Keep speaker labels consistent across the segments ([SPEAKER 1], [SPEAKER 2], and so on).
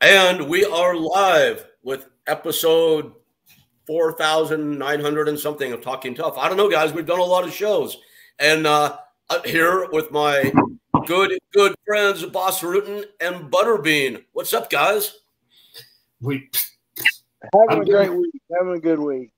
[SPEAKER 1] And we are live with episode 4,900 and something of Talking Tough. I don't know, guys. We've done a lot of shows. And uh, here with my good good friends, Bas Rutten and Butterbean. What's up, guys?
[SPEAKER 2] We
[SPEAKER 3] having a great week. Having a good week.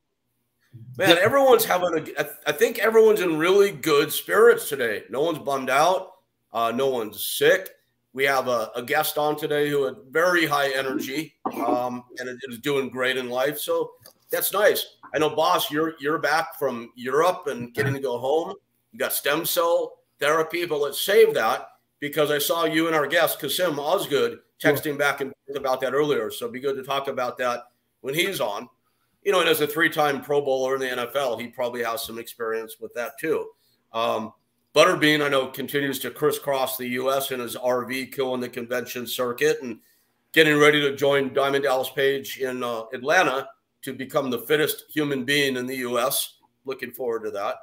[SPEAKER 1] Man, everyone's having a. I think everyone's in really good spirits today. No one's bummed out. Uh, no one's sick. We have a, a, guest on today who had very high energy um, and is doing great in life. So that's nice. I know, Bas, you're you're back from Europe and getting to go home. You got stem cell therapy, but let's save that because I saw you and our guest Kassim Osgood texting back and forth about that earlier. So it'd be good to talk about that when he's on. You know, and as a three-time Pro Bowler in the NFL, he probably has some experience with that too. Um, Butterbean, I know, continues to crisscross the U.S. in his RV, killing the convention circuit and getting ready to join Diamond Dallas Page in uh, Atlanta to become the fittest human being in the U.S. Looking forward to that.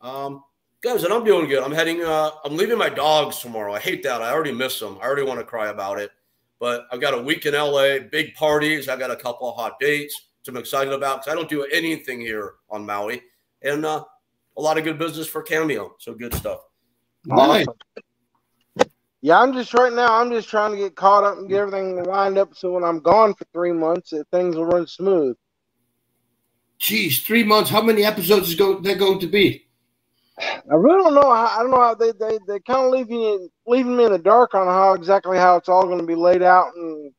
[SPEAKER 1] Um, guys, and I'm doing good. I'm heading. Uh, I'm leaving my dogs tomorrow. I hate that. I already miss them. I already want to cry about it. But I've got a week in LA, big parties. I got a couple of hot dates, which I'm excited about because I don't do anything here on Maui, and uh, a lot of good business for Cameo. So good stuff.
[SPEAKER 3] Awesome. Yeah, I'm just right now. I'm just trying to get caught up and get everything lined up so when I'm gone for three months, that things will run smooth.
[SPEAKER 2] Geez, three months. How many episodes is go they're going to be?
[SPEAKER 3] I really don't know. I, I don't know how they they, they kind of leave you leaving me in the dark on how exactly how it's all going to be laid out and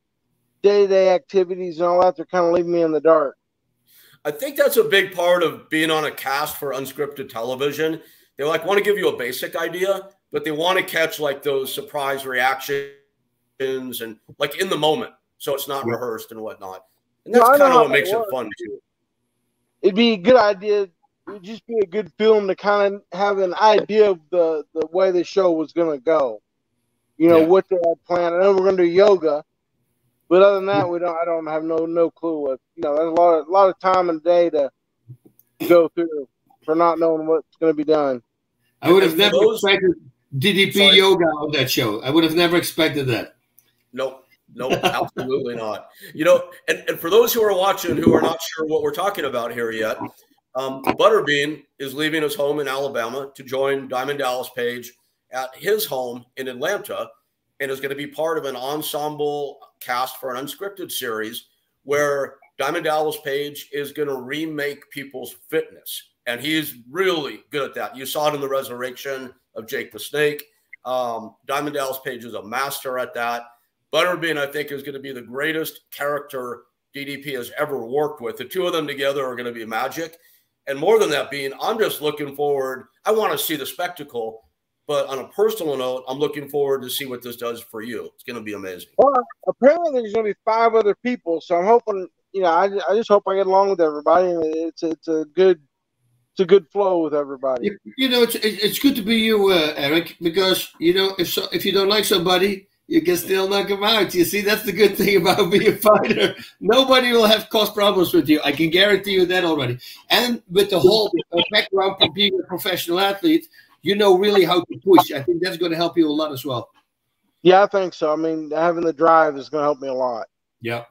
[SPEAKER 3] day to day activities and all that. They're kind of leaving me in the dark.
[SPEAKER 1] I think that's a big part of being on a cast for unscripted television. They like want to give you a basic idea, but they want to catch like those surprise reactions and like in the moment, so it's not rehearsed and whatnot. And that's no, kind of what makes it fun too.
[SPEAKER 3] It'd be a good idea it'd just be a good film to kind of have an idea of the the way the show was going to go. You know yeah. what they had planned. I know we're going to do yoga, but other than that, we don't. I don't have no no clue what. You know, there's a lot of a lot of time and day to go through for not knowing what's going to be done.
[SPEAKER 2] I would have never those, expected DDP sorry. yoga on that show. I would have never expected that.
[SPEAKER 1] Nope. Nope, absolutely not. You know, and, and for those who are watching who are not sure what we're talking about here yet, um, Butterbean is leaving his home in Alabama to join Diamond Dallas Page at his home in Atlanta and is going to be part of an ensemble cast for an unscripted series where Diamond Dallas Page is going to remake people's fitness. And he's really good at that. You saw it in the resurrection of Jake the Snake. Um, Diamond Dallas Page is a master at that. Butterbean, I think, is going to be the greatest character DDP has ever worked with. The two of them together are going to be magic. And more than that, being I'm just looking forward. I want to see the spectacle, but on a personal note, I'm looking forward to see what this does for you. It's going to be amazing.
[SPEAKER 3] Well, apparently there's going to be five other people, so I'm hoping. You know, I, I just hope I get along with everybody. and It's it's a good it's a good flow with everybody.
[SPEAKER 2] You, you know, it's it's good to be you, uh, Eric, because you know if so, if you don't like somebody, you can still knock them out. You see, that's the good thing about being a fighter. Nobody will have cause problems with you. I can guarantee you that already. And with the whole background from being a professional athlete, you know really how to push. I think that's going to help you a lot as well.
[SPEAKER 3] Yeah, I think so. I mean, having the drive is going to help me a lot.
[SPEAKER 2] Yeah.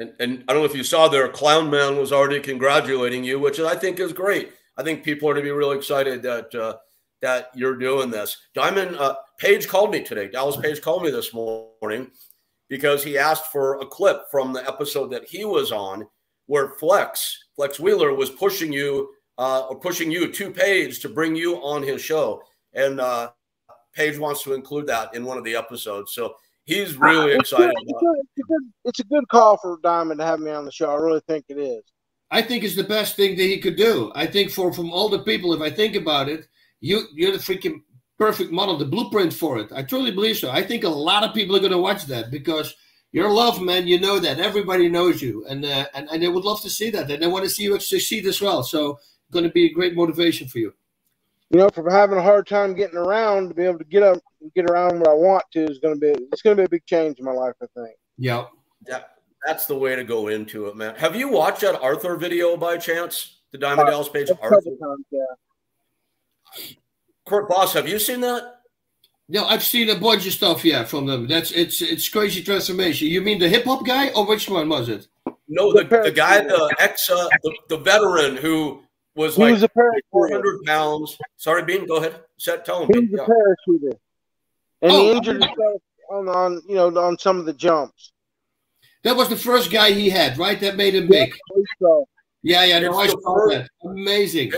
[SPEAKER 1] And, and I don't know if you saw there, Clown Man was already congratulating you, which I think is great. I think people are going to be really excited that uh, that you're doing this. Diamond uh, Page called me today. Dallas Page called me this morning because he asked for a clip from the episode that he was on where Flex Flex Wheeler was pushing you uh, or pushing you to Page to bring you on his show, and uh, Page wants to include that in one of the episodes. So he's really excited.
[SPEAKER 3] It's, a, it's, a good, it's a good call for Diamond to have me on the show. I really think it is.
[SPEAKER 2] I think it's the best thing that he could do. I think for from all the people, if I think about it, you you're the freaking perfect model, the blueprint for it. I truly believe so. I think a lot of people are going to watch that because you're loved, man. You know that everybody knows you, and uh, and and they would love to see that, and they want to see you succeed as well. So, going to be a great motivation for you.
[SPEAKER 3] You know, from having a hard time getting around to be able to get up, get around where I want to is going to be it's going to be a big change in my life. I think.
[SPEAKER 2] Yeah.
[SPEAKER 1] Yeah. That's the way to go into it, man. Have you watched that Arthur video by chance? The Diamond uh, Dallas Page, Arthur. Times, yeah. Kurt Bas, have you seen that?
[SPEAKER 2] No, I've seen a bunch of stuff, yeah, from them. That's it's it's crazy transformation. You mean the hip hop guy, or which one was it?
[SPEAKER 1] No, the, the guy, the ex, uh, the, the veteran who was
[SPEAKER 3] He
[SPEAKER 1] like
[SPEAKER 3] was a parachuter.
[SPEAKER 1] 400 pounds. Sorry, Bean, go ahead. Set, tell him.
[SPEAKER 3] He
[SPEAKER 1] Bean.
[SPEAKER 3] was a parachuter, and
[SPEAKER 2] Oh,
[SPEAKER 3] he injured himself on, on you know on some of the jumps.
[SPEAKER 2] That was the first guy he had, right? That made him big.
[SPEAKER 3] So
[SPEAKER 2] Yeah, yeah, no, I saw
[SPEAKER 1] first-
[SPEAKER 2] that. Amazing.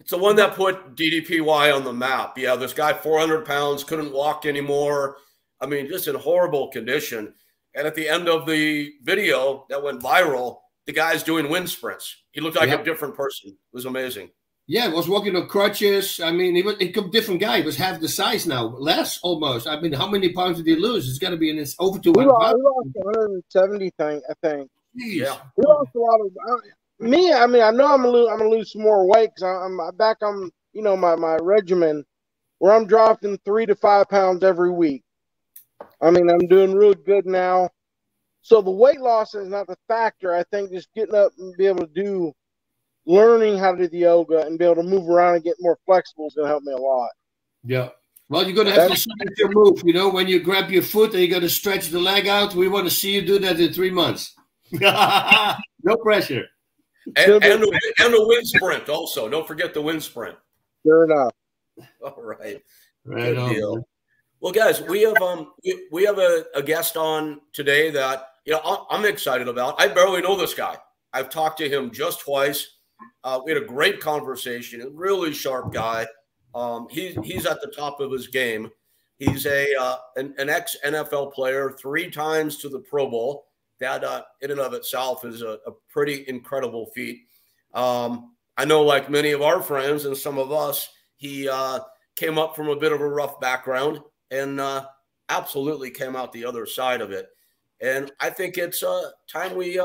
[SPEAKER 1] It's the one that put DDPY on the map. Yeah, this guy, 400 pounds, couldn't walk anymore. I mean, just in horrible condition. And at the end of the video that went viral, the guy's doing wind sprints. He looked like
[SPEAKER 2] Yeah.
[SPEAKER 1] a different person. It was amazing.
[SPEAKER 2] Yeah, was walking on crutches. I mean, he was a different guy. He was half the size now, less almost. I mean, how many pounds did he lose? It's got to be in his over
[SPEAKER 3] he
[SPEAKER 2] 200
[SPEAKER 3] lost,
[SPEAKER 2] pounds.
[SPEAKER 3] lost 170 thing, I think.
[SPEAKER 2] Jeez.
[SPEAKER 1] Yeah.
[SPEAKER 3] He lost a lot of. I, me, I mean, I know I'm gonna lose. I'm gonna lose some more weight because I'm I'm back on you know my my regimen where I'm dropping three to five pounds every week. I mean, I'm doing real good now. So the weight loss is not the factor. I think just getting up and be able to do, learning how to do the yoga and be able to move around and get more flexible is gonna help me a lot.
[SPEAKER 2] Yeah. Well, you're going to have to signature move. You know, when you grab your foot and you're going to stretch the leg out, we want to see you do that in three months. no pressure.
[SPEAKER 1] And,
[SPEAKER 3] Good.
[SPEAKER 1] and, the, and the wind sprint also. Don't forget the wind sprint.
[SPEAKER 3] Sure enough.
[SPEAKER 1] All right.
[SPEAKER 2] Right
[SPEAKER 1] Good
[SPEAKER 2] on.
[SPEAKER 1] deal. Well, guys, we have um we, we have a, a guest on today that you know I'm excited about. I barely know this guy. I've talked to him just twice. Uh, we had a great conversation. A really sharp guy. Um, he's he's at the top of his game. He's a uh, an, an ex NFL player, three times to the Pro Bowl. That uh, in and of itself is a, a pretty incredible feat. Um, I know, like many of our friends and some of us, he uh, came up from a bit of a rough background and uh, absolutely came out the other side of it. And I think it's uh, time we uh,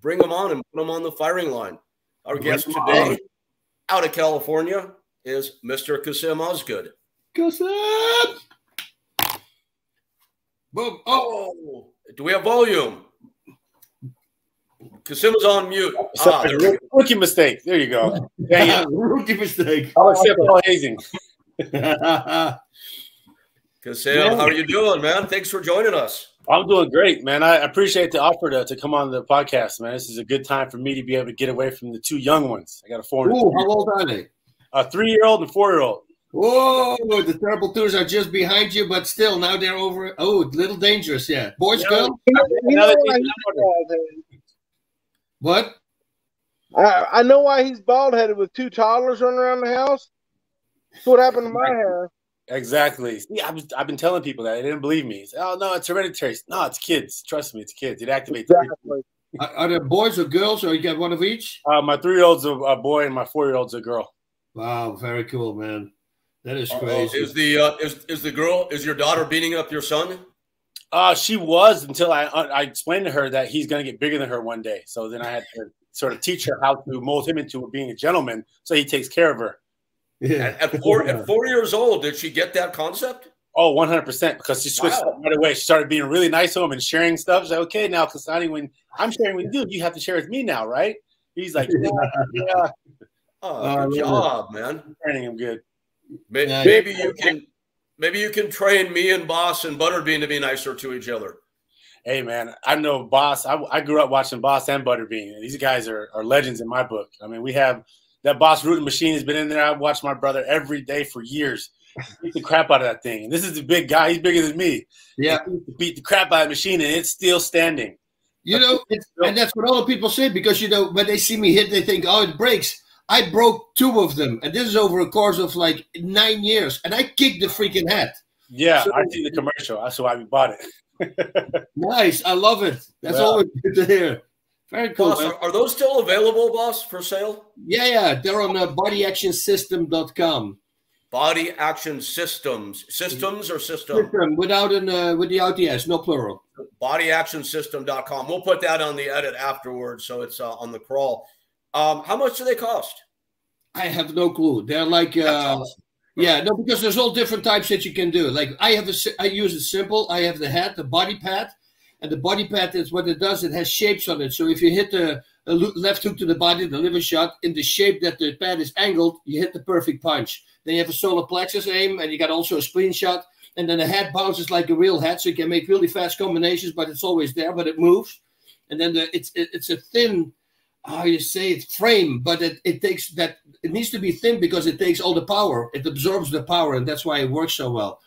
[SPEAKER 1] bring him on and put him on the firing line. Our
[SPEAKER 2] Bring
[SPEAKER 1] guest today,
[SPEAKER 2] on.
[SPEAKER 1] out of California, is Mr. Kassim Osgood.
[SPEAKER 2] Kassim! Boom. Oh,
[SPEAKER 1] Oh, do we have volume? Kassim is on mute. Ah, there we go.
[SPEAKER 4] Rookie mistake. There you go. Dang it.
[SPEAKER 2] rookie mistake.
[SPEAKER 4] I'll accept Paul Hazing.
[SPEAKER 1] Kassim, how are you doing, man? Thanks for joining us.
[SPEAKER 4] I'm doing great, man. I appreciate the offer to, to come on the podcast, man. This is a good time for me to be able to get away from the two young ones. I got a four,
[SPEAKER 2] Ooh, how old are they?
[SPEAKER 4] a three-year-old and four-year-old.
[SPEAKER 2] Whoa, the terrible twos are just behind you, but still now they're over. Oh, a little dangerous, yeah. Boys,
[SPEAKER 4] Yeah.
[SPEAKER 2] girls,
[SPEAKER 3] You know, you know
[SPEAKER 4] Another
[SPEAKER 3] why
[SPEAKER 4] thing
[SPEAKER 3] he's
[SPEAKER 4] I
[SPEAKER 3] bald-headed.
[SPEAKER 2] what?
[SPEAKER 3] I, I know why he's bald headed with two toddlers running around the house. That's what happened to my hair.
[SPEAKER 4] Exactly. See, I've, I've been telling people that. They didn't believe me. Say, oh, no, it's hereditary. No, it's kids. Trust me, it's kids. It activates.
[SPEAKER 3] Exactly.
[SPEAKER 2] Are, are there boys or girls, or you got one of each?
[SPEAKER 4] Uh, my three-year-old's a, a boy and my four-year-old's a girl.
[SPEAKER 2] Wow, very cool, man. That is
[SPEAKER 1] Uh-oh.
[SPEAKER 2] crazy.
[SPEAKER 1] Is the uh, is is the girl is your daughter beating up your son?
[SPEAKER 4] Uh, she was until I I explained to her that he's going to get bigger than her one day. So then I had to sort of teach her how to mold him into being a gentleman, so he takes care of her.
[SPEAKER 2] Yeah.
[SPEAKER 1] At, at four at four years old, did she get that concept?
[SPEAKER 4] Oh, 100 percent because she switched
[SPEAKER 1] Wow.
[SPEAKER 4] right away. She started being really nice to him and sharing stuff. She's like, okay, now Kasani, when I'm sharing with you, you have to share with me now, right? He's like, yeah, yeah.
[SPEAKER 1] Oh,
[SPEAKER 2] Oh,
[SPEAKER 1] good
[SPEAKER 2] love
[SPEAKER 1] job, man.
[SPEAKER 4] training him good.
[SPEAKER 1] May-
[SPEAKER 2] Yeah.
[SPEAKER 1] Maybe you can maybe you can train me and Bas and Butterbean to be nicer to each other.
[SPEAKER 4] Hey, man, I know Bas. I, I grew up watching Bas and Butterbean. These guys are, are legends in my book. I mean, we have that Bas Rutten machine has been in there. I've watched my brother every day for years. Beat the crap out of that thing. And this is the big guy. He's bigger than me.
[SPEAKER 2] Yeah.
[SPEAKER 4] Beat the crap out of the machine, and it's still standing.
[SPEAKER 2] You know, it's, and that's what all the people say because you know when they see me hit, they think, "Oh, it breaks." I broke two of them, and this is over a course of like nine years, and I kicked the freaking head.
[SPEAKER 4] Yeah,
[SPEAKER 2] So-
[SPEAKER 4] I see the commercial. That's why we bought it.
[SPEAKER 2] Nice, I love it. That's
[SPEAKER 4] Well-
[SPEAKER 2] always good to hear. Very cool. Bas,
[SPEAKER 1] are, are those still available, Bas, for sale?
[SPEAKER 2] Yeah, yeah, they're on uh, bodyactionsystem.com.
[SPEAKER 1] Body Action Systems, systems or system?
[SPEAKER 2] System without an uh, with the LTS, no plural.
[SPEAKER 1] Bodyactionsystem.com. We'll put that on the edit afterwards, so it's uh, on the crawl. Um, how much do they cost?
[SPEAKER 2] I have no clue. They're like, uh,
[SPEAKER 1] awesome.
[SPEAKER 2] yeah, no, because there's all different types that you can do. Like I have a, si- I use it simple. I have the hat, the body pad, and the body pad is what it does. It has shapes on it. So if you hit the, left hook to the body, the liver shot in the shape that the pad is angled, you hit the perfect punch. Then you have a solar plexus aim, and you got also a spleen shot. and then the head bounces like a real head, so you can make really fast combinations, but it's always there, but it moves. And then the, it's it, it's a thin, how you say it, frame, but it, it takes that it needs to be thin because it takes all the power, it absorbs the power, and that's why it works so well.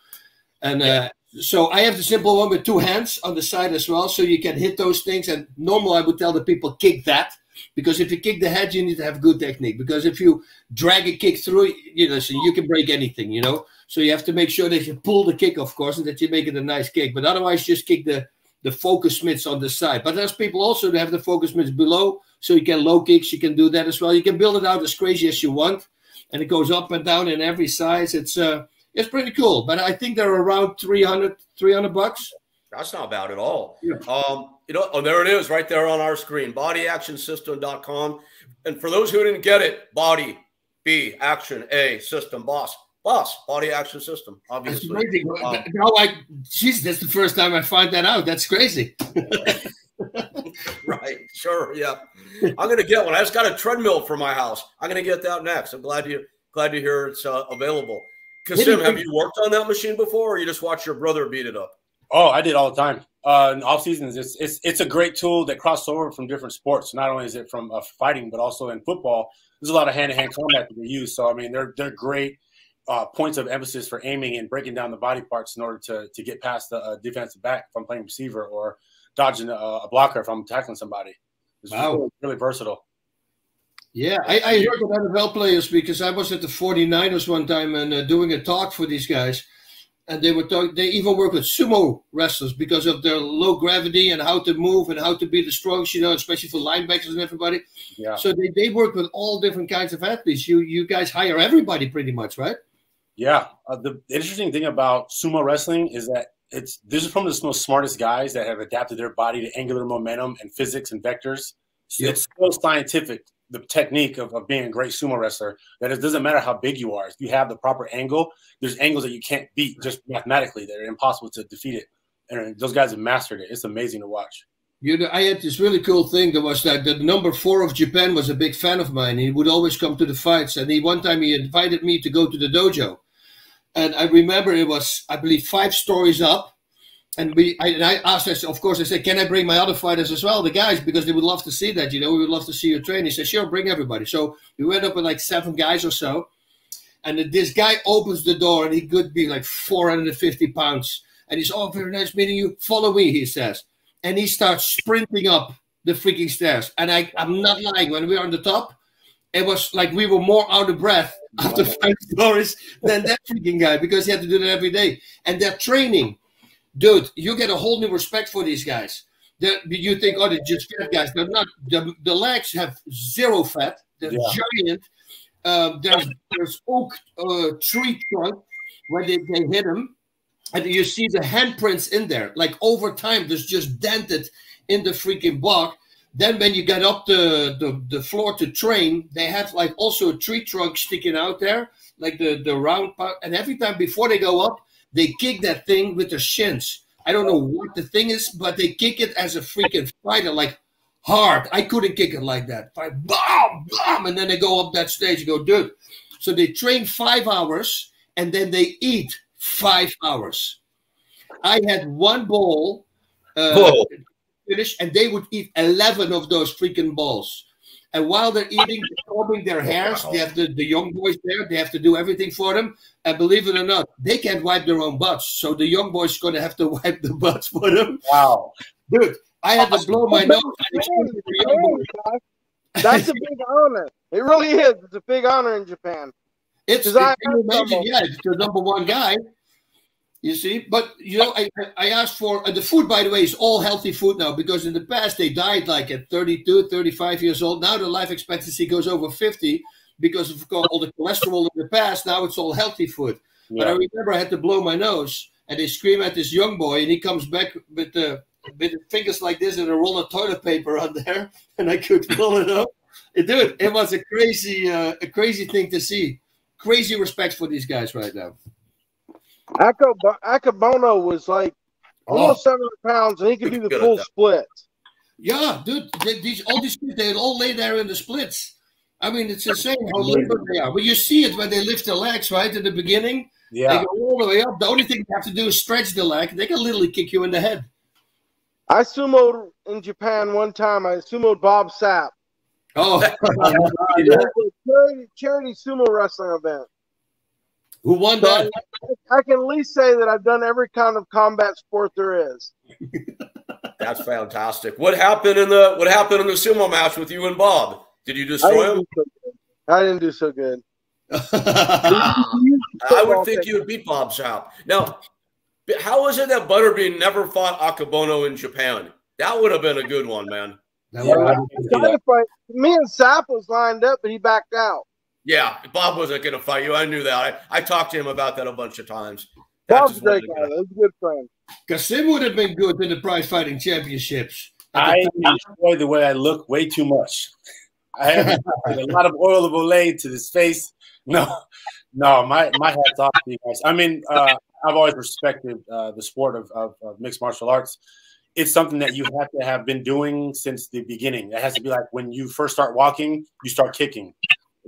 [SPEAKER 2] And uh, so I have the simple one with two hands on the side as well, so you can hit those things. And normally I would tell the people kick that because if you kick the head, you need to have good technique. Because if you drag a kick through, you know, so you can break anything, you know. So you have to make sure that you pull the kick, of course, and that you make it a nice kick. But otherwise, just kick the the focus mitts on the side. But there's people also that have the focus mitts below, so you can low kicks. You can do that as well. You can build it out as crazy as you want, and it goes up and down in every size. It's uh, it's pretty cool. But I think they're around 300, 300 bucks.
[SPEAKER 1] That's not bad at all. Yeah. Um, you know, oh, there it is right there on our screen, bodyactionsystem.com. And for those who didn't get it, body, B, action, A, system, boss, boss, body action system, obviously. That's.
[SPEAKER 2] Um, now I, geez, that's the first time I find that out. That's crazy.
[SPEAKER 1] right. Sure. Yeah. I'm going to get one. I just got a treadmill for my house. I'm going to get that next. I'm glad you, glad to hear it's uh, available. Kassim, have you worked on that machine before or you just watch your brother beat it up?
[SPEAKER 4] Oh, I did all the time. Uh, in off seasons, it's, it's it's a great tool that crosses over from different sports. Not only is it from uh, fighting, but also in football, there's a lot of hand to hand combat that they use. So I mean, they're they're great uh, points of emphasis for aiming and breaking down the body parts in order to to get past the uh, defensive back if I'm playing receiver or dodging a, a blocker if I'm tackling somebody. It's wow. really, really versatile.
[SPEAKER 2] Yeah, I, I heard of NFL players because I was at the 49ers one time and uh, doing a talk for these guys and they were talk, they even work with sumo wrestlers because of their low gravity and how to move and how to be the strongest, you know, especially for linebackers and everybody. Yeah. So they, they work with all different kinds of athletes. You you guys hire everybody pretty much, right?
[SPEAKER 4] Yeah. Uh, the interesting thing about sumo wrestling is that it's this is from the most smartest guys that have adapted their body to angular momentum and physics and vectors. So yep. It's so scientific the technique of, of being a great sumo wrestler that it doesn't matter how big you are. If you have the proper angle, there's angles that you can't beat just mathematically that are impossible to defeat it. And those guys have mastered it. It's amazing to watch.
[SPEAKER 2] You know, I had this really cool thing that was that the number four of Japan was a big fan of mine. He would always come to the fights, and he one time he invited me to go to the dojo, and I remember it was I believe five stories up, and we I, and I asked us, of course, I said, can I bring my other fighters as well, the guys, because they would love to see that. You know, we would love to see your training. He said, sure, bring everybody. So we went up with like seven guys or so, and this guy opens the door, and he could be like 450 pounds, and he's, oh, very nice meeting you. Follow me, he says, and he starts sprinting up the freaking stairs. And I, I'm not lying. When we were on the top, it was like we were more out of breath after five stories than that freaking guy because he had to do that every day. And their training dude, you get a whole new respect for these guys. They're, you think, oh, they're just fat guys. They're not. The, the legs have zero fat. They're yeah. giant. Um, there's there's oak uh, tree trunk where they, they hit them, and you see the handprints in there. Like over time, there's just dented in the freaking block. Then when you get up the, the, the floor to train, they have like also a tree trunk sticking out there, like the, the round part. And every time before they go up, they kick that thing with their shins. I don't know what the thing is, but they kick it as a freaking fighter, like hard. I couldn't kick it like that. Fight, bam, bam, and then they go up that stage and go, dude. So they train five hours and then they eat five hours. I had one bowl uh, finish, and they would eat 11 of those freaking balls. And while they're eating, they're combing their hairs. They have the, the young boys there. They have to do everything for them. And believe it or not, they can't wipe their own butts. So the young boys going to have to wipe the butts for them.
[SPEAKER 4] Wow.
[SPEAKER 2] Dude, I had to blow my nose.
[SPEAKER 3] That's a big honor. It really is. It's a big honor in Japan.
[SPEAKER 2] It's, it's I, imagine, yeah, it's the number one guy. You see, but you know, I, I asked for the food, by the way, is all healthy food now because in the past they died like at 32, 35 years old. Now the life expectancy goes over 50 because of all the cholesterol in the past. Now it's all healthy food. Yeah. But I remember I had to blow my nose and they scream at this young boy and he comes back with the with fingers like this and a roll of toilet paper on there and I could pull it up. Dude, it was a crazy, uh, a crazy thing to see. Crazy respect for these guys right now.
[SPEAKER 3] Akebono was like almost oh. 700 pounds, and he could do the full split.
[SPEAKER 2] Yeah, dude, they, these all these kids they all lay there in the splits. I mean, it's insane how limber they are. But you see it when they lift their legs, right, in the beginning. Yeah. They go all the way up. The only thing you have to do is stretch the leg. They can literally kick you in the head.
[SPEAKER 3] I sumoed in Japan one time. I sumoed Bob Sapp.
[SPEAKER 2] Oh,
[SPEAKER 3] charity, charity sumo wrestling event.
[SPEAKER 2] Who won that?
[SPEAKER 3] I, I can at least say that I've done every kind of combat sport there is.
[SPEAKER 1] That's fantastic. What happened in the What happened in the sumo match with you and Bob? Did you destroy
[SPEAKER 3] him? So I didn't do so good.
[SPEAKER 1] I would think you would beat Bob Sapp. Now, how is it that Butterbean never fought Akebono in Japan? That would have been a good one, man.
[SPEAKER 3] Yeah, me and Sapp was lined up, but he backed out.
[SPEAKER 1] Yeah, Bob wasn't going to fight you. I knew that. I, I talked to him about that a bunch of times.
[SPEAKER 3] Bob's a great guy. He's a good friend.
[SPEAKER 2] Kasim would have been good in the prize fighting championships.
[SPEAKER 4] I enjoy the way I look way too much. I have a lot of oil of Olay to this face. No, no, my, my hat's off to you guys. I mean, uh, I've always respected uh, the sport of, of, of, mixed martial arts. It's something that you have to have been doing since the beginning. It has to be like when you first start walking, you start kicking.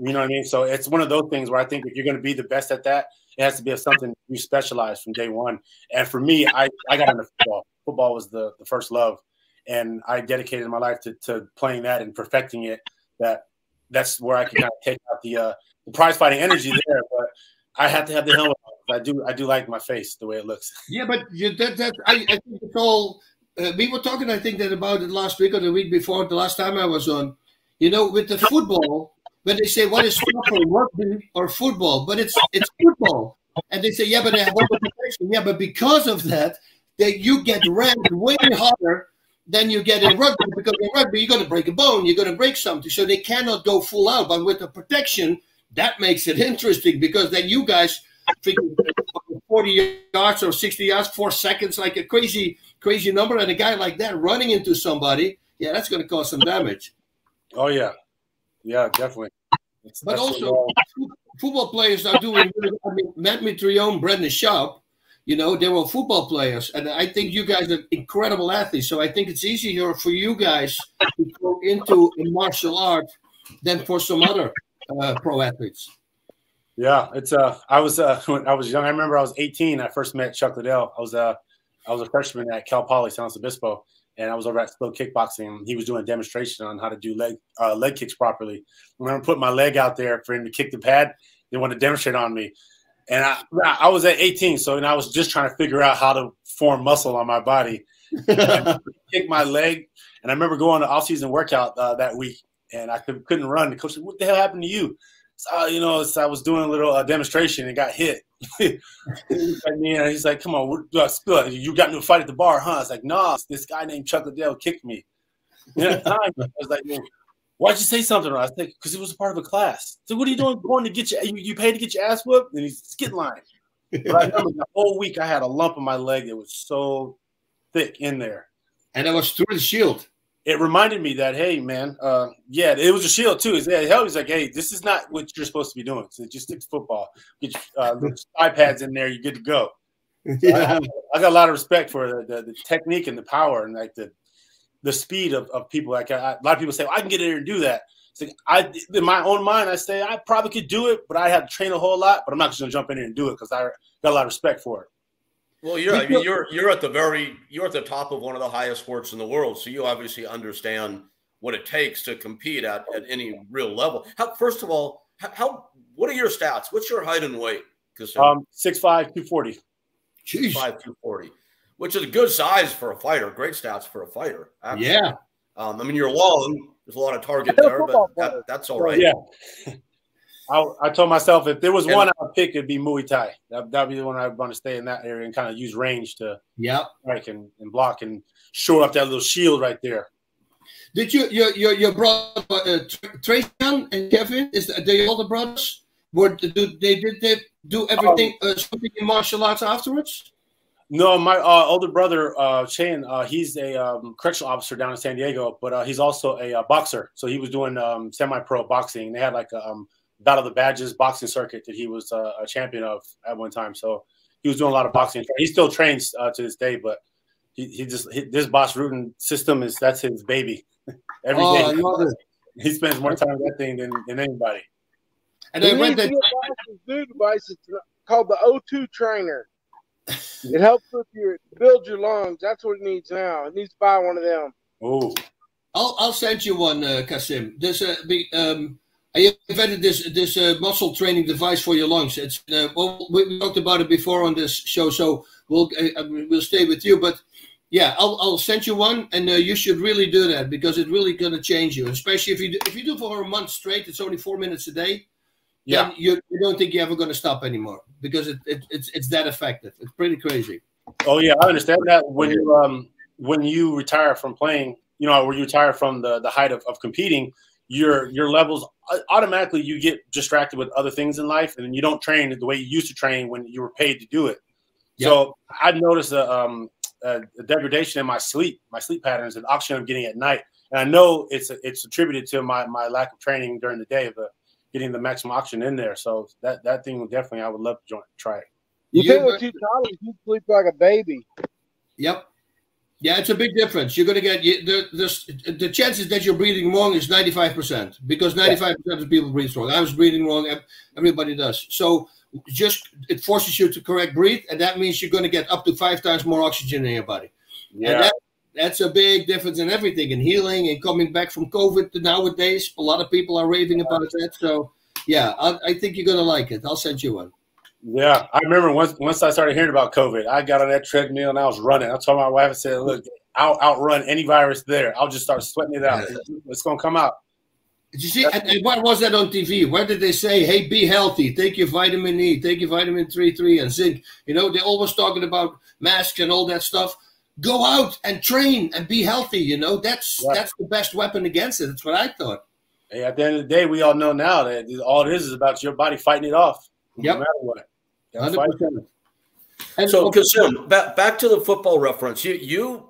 [SPEAKER 4] You know what I mean? So it's one of those things where I think if you're going to be the best at that, it has to be something you specialize from day one. And for me, I, I got into football. Football was the, the first love. And I dedicated my life to, to playing that and perfecting it. That that's where I can kind of take out the uh, the prize fighting energy there. But I have to have the helmet. I do I do like my face the way it looks.
[SPEAKER 2] Yeah, but you, that that I, I think it's all. Uh, we were talking, I think, that about it last week or the week before, the last time I was on. You know, with the football, when they say what is proper rugby or football, but it's it's football, and they say yeah, but they have protection. Yeah, but because of that, that you get rammed way harder than you get in rugby because in rugby you're going to break a bone, you're going to break something, so they cannot go full out. But with the protection, that makes it interesting because then you guys figure 40 yards or 60 yards, four seconds, like a crazy, crazy number, and a guy like that running into somebody, yeah, that's going to cause some damage.
[SPEAKER 4] Oh yeah, yeah, definitely.
[SPEAKER 2] It's, but also, football players are doing. I mean, Matt Mitrione, Brendan Schaub, you know, they were football players, and I think you guys are incredible athletes. So I think it's easier for you guys to go into a martial art than for some other uh, pro athletes.
[SPEAKER 4] Yeah, it's uh, I was uh, when I was young. I remember I was 18. I first met Chuck Liddell. I was uh, I was a freshman at Cal Poly San Luis Obispo, and I was over at Slow Kickboxing. He was doing a demonstration on how to do leg uh, leg kicks properly. When I put my leg out there for him to kick the pad, they wanted to demonstrate on me. And I, I was at 18, so and I was just trying to figure out how to form muscle on my body. kick my leg, and I remember going to off-season workout uh, that week, and I could, not run. The coach said, "What the hell happened to you?" So, you know, so I was doing a little uh, demonstration and got hit. and he's like, "Come on, good. You got into fight at the bar, huh?" I was like, "Nah, this guy named Chuck Liddell kicked me." Yeah, I was like, "Why'd you say something?" I was like, "Because it was a part of a class." So, what are you doing? Going to get you? You, you paid to get your ass whooped? And he's skid line. But I remember the whole week I had a lump in my leg that was so thick in there,
[SPEAKER 2] and it was through the shield
[SPEAKER 4] it reminded me that hey man uh, yeah it was a shield too. Yeah hell he's like hey this is not what you're supposed to be doing. So just stick to football. Get your, uh, ipads in there. You're good to go. Yeah. I, I, got a lot of respect for the, the, the, technique and the power and like the the speed of, of people. Like I, a lot of people say well, i can get in there and do that. It's like i in my own mind i say i probably could do it but i have to train a whole lot but i'm not just gonna jump in there and do it because i got a lot of respect for it
[SPEAKER 1] well, you're I mean, you're you're at the very you're at the top of one of the highest sports in the world, so you obviously understand what it takes to compete at, at any real level. How, first of all, how, how what are your stats? What's your height and weight?
[SPEAKER 4] Because um, six five two forty.
[SPEAKER 1] Six five two forty, which is a good size for a fighter. Great stats for a fighter.
[SPEAKER 2] Actually. Yeah.
[SPEAKER 1] Um, I mean, you're long. There's a lot of target there, but that, that's all right.
[SPEAKER 4] Yeah. I, I told myself if there was one I would pick, it'd be Muay Thai. That would be the one I'd want to stay in that area and kind of use range to
[SPEAKER 2] yeah
[SPEAKER 4] strike and, and block and shore up that little shield right there.
[SPEAKER 2] Did you your your your brother uh, Trajan and Kevin is the older brothers? Were do they did they do everything um, uh, something in martial arts afterwards?
[SPEAKER 4] No, my uh, older brother uh, Shane, uh, he's a um, correctional officer down in San Diego, but uh, he's also a uh, boxer. So he was doing um, semi-pro boxing. They had like a um, Battle of the Badges boxing circuit that he was uh, a champion of at one time. So he was doing a lot of boxing. He still trains uh, to this day, but he, he just he, this Bas Rutten system is that's his baby. Every oh, day he spends more time with that thing than, than anybody.
[SPEAKER 3] And then when the dude advice is called the O2 trainer. it helps with your build your lungs. That's what it needs now. It needs to buy one of them.
[SPEAKER 4] Oh,
[SPEAKER 2] I'll I'll send you one, uh, Kassim. There's a big um. I invented this this uh, muscle training device for your lungs. It's uh, well, we talked about it before on this show, so we'll uh, we'll stay with you. But yeah, I'll I'll send you one, and uh, you should really do that because it's really going to change you. Especially if you do, if you do for a month straight, it's only four minutes a day.
[SPEAKER 4] Yeah.
[SPEAKER 2] then you, you don't think you're ever going to stop anymore because it, it it's it's that effective. It's pretty crazy.
[SPEAKER 4] oh yeah, I understand that. When you um when you retire from playing, you know, when you retire from the the height of, of competing, your your levels uh, automatically you get distracted with other things in life, and you don't train the way you used to train when you were paid to do it. So I've noticed a, um, a, a degradation in my sleep, my sleep patterns, and oxygen I'm getting at night. And I know it's it's attributed to my, my lack of training during the day of the, getting the maximum oxygen in there. So that that thing would definitely I would love to join, try. it.
[SPEAKER 3] You
[SPEAKER 2] You
[SPEAKER 3] think
[SPEAKER 2] bet-
[SPEAKER 3] with two dollars, you sleep like a baby.
[SPEAKER 2] Yep. Yeah, it's a big difference. You're going to get the, the the chances that you're breathing wrong is 95 percent because 95 percent of people breathe wrong. I was breathing wrong. Everybody does. So just it forces you to correct breathe, and that means you're going to get up to five times more oxygen in your body. And that, that's a big difference in everything, in healing and coming back from COVID to nowadays. A lot of people are raving about that. So yeah, I, I think you're going to like it. I'll send you one.
[SPEAKER 4] Yeah, I remember once once I started hearing about COVID, I got on that treadmill and I was running. I told my wife, I said, "Look, I'll outrun any virus there. I'll just start sweating it out. It's gonna come out."
[SPEAKER 2] Did you see? And, and what was that on TV? Where did they say, "Hey, be healthy. Take your vitamin E. Take your vitamin three, three, and zinc." You know, they're always talking about masks and all that stuff. Go out and train and be healthy. You know, that's
[SPEAKER 4] Right.
[SPEAKER 2] that's the best weapon against it. That's what I thought.
[SPEAKER 4] Hey, at the end of the day, we all know now that all it is is about your body fighting it off,
[SPEAKER 2] Yep.
[SPEAKER 4] no matter what. Gotta
[SPEAKER 2] Hundred
[SPEAKER 4] fight.
[SPEAKER 2] percent. And
[SPEAKER 1] So,
[SPEAKER 2] okay,
[SPEAKER 1] Kassim, back back to the football reference. You you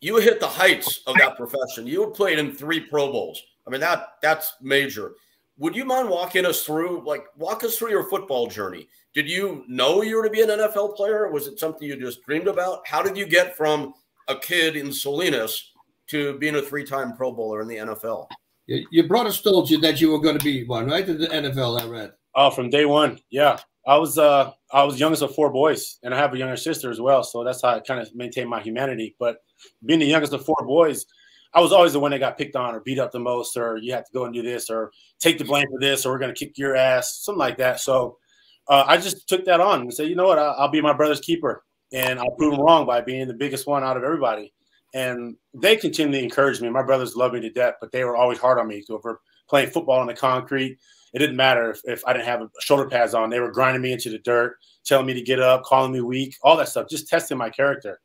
[SPEAKER 1] you hit the heights of that profession. You played in three Pro Bowls. I mean that that's major. Would you mind walking us through, like, walk us through your football journey? Did you know you were to be an NFL player? Was it something you just dreamed about? How did you get from a kid in Salinas to being a three-time Pro Bowler in the NFL?
[SPEAKER 2] your your brothers told you that you were going to be one, right? In the NFL, I read.
[SPEAKER 4] Oh, from day one, yeah. I was uh I was youngest of four boys, and I have a younger sister as well. So that's how I kind of maintain my humanity. But being the youngest of four boys, I was always the one that got picked on or beat up the most, or you have to go and do this, or take the blame for this, or we're gonna kick your ass, something like that. So uh, I just took that on and said, you know what, I'll, I'll be my brother's keeper, and I'll prove him wrong by being the biggest one out of everybody. And they continually encouraged me. My brothers love me to death, but they were always hard on me. So if we're playing football on the concrete, it didn't matter if, if I didn't have shoulder pads on. They were grinding me into the dirt, telling me to get up, calling me weak, all that stuff, just testing my character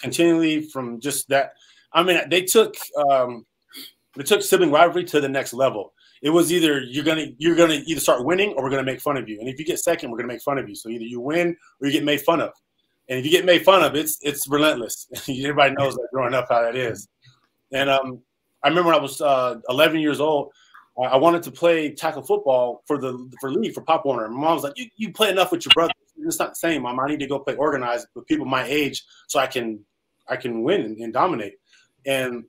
[SPEAKER 4] continually from just that. I mean, they took um, they took sibling rivalry to the next level. It was either you're gonna you're gonna either start winning or we're gonna make fun of you. And if you get second, we're gonna make fun of you. So either you win or you get made fun of. And if you get made fun of, it's it's relentless. Everybody knows that growing up how that is. And um, I remember when I was uh, 11 years old. I wanted to play tackle football for the for league for Pop Warner. My mom was like, "You you play enough with your brother. It's not the same, mom. I need to go play organized with people my age so I can I can win and, and dominate." And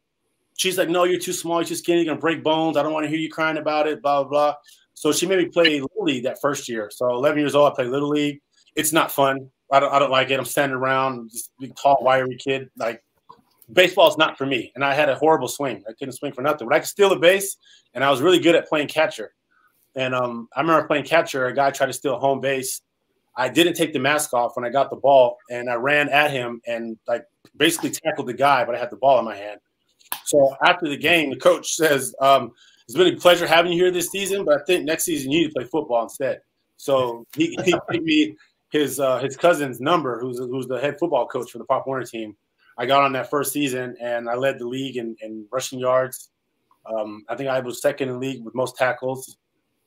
[SPEAKER 4] she's like, "No, you're too small. You're too skinny. You're gonna break bones. I don't want to hear you crying about it." Blah blah blah. So she made me play little league that first year. So 11 years old, I played little league. It's not fun. I don't I don't like it. I'm standing around, just big tall, wiry kid. Like baseball's not for me. And I had a horrible swing. I couldn't swing for nothing. But I could steal a base, and I was really good at playing catcher. And um, I remember playing catcher. A guy tried to steal home base. I didn't take the mask off when I got the ball, and I ran at him and like basically tackled the guy, but I had the ball in my hand. So after the game, the coach says, um, "It's been a pleasure having you here this season, but I think next season you need to play football instead." So he, he gave me his uh, his cousin's number, who's who's the head football coach for the Pop Warner team. I got on that first season and I led the league in, in rushing yards. Um, I think I was second in league with most tackles.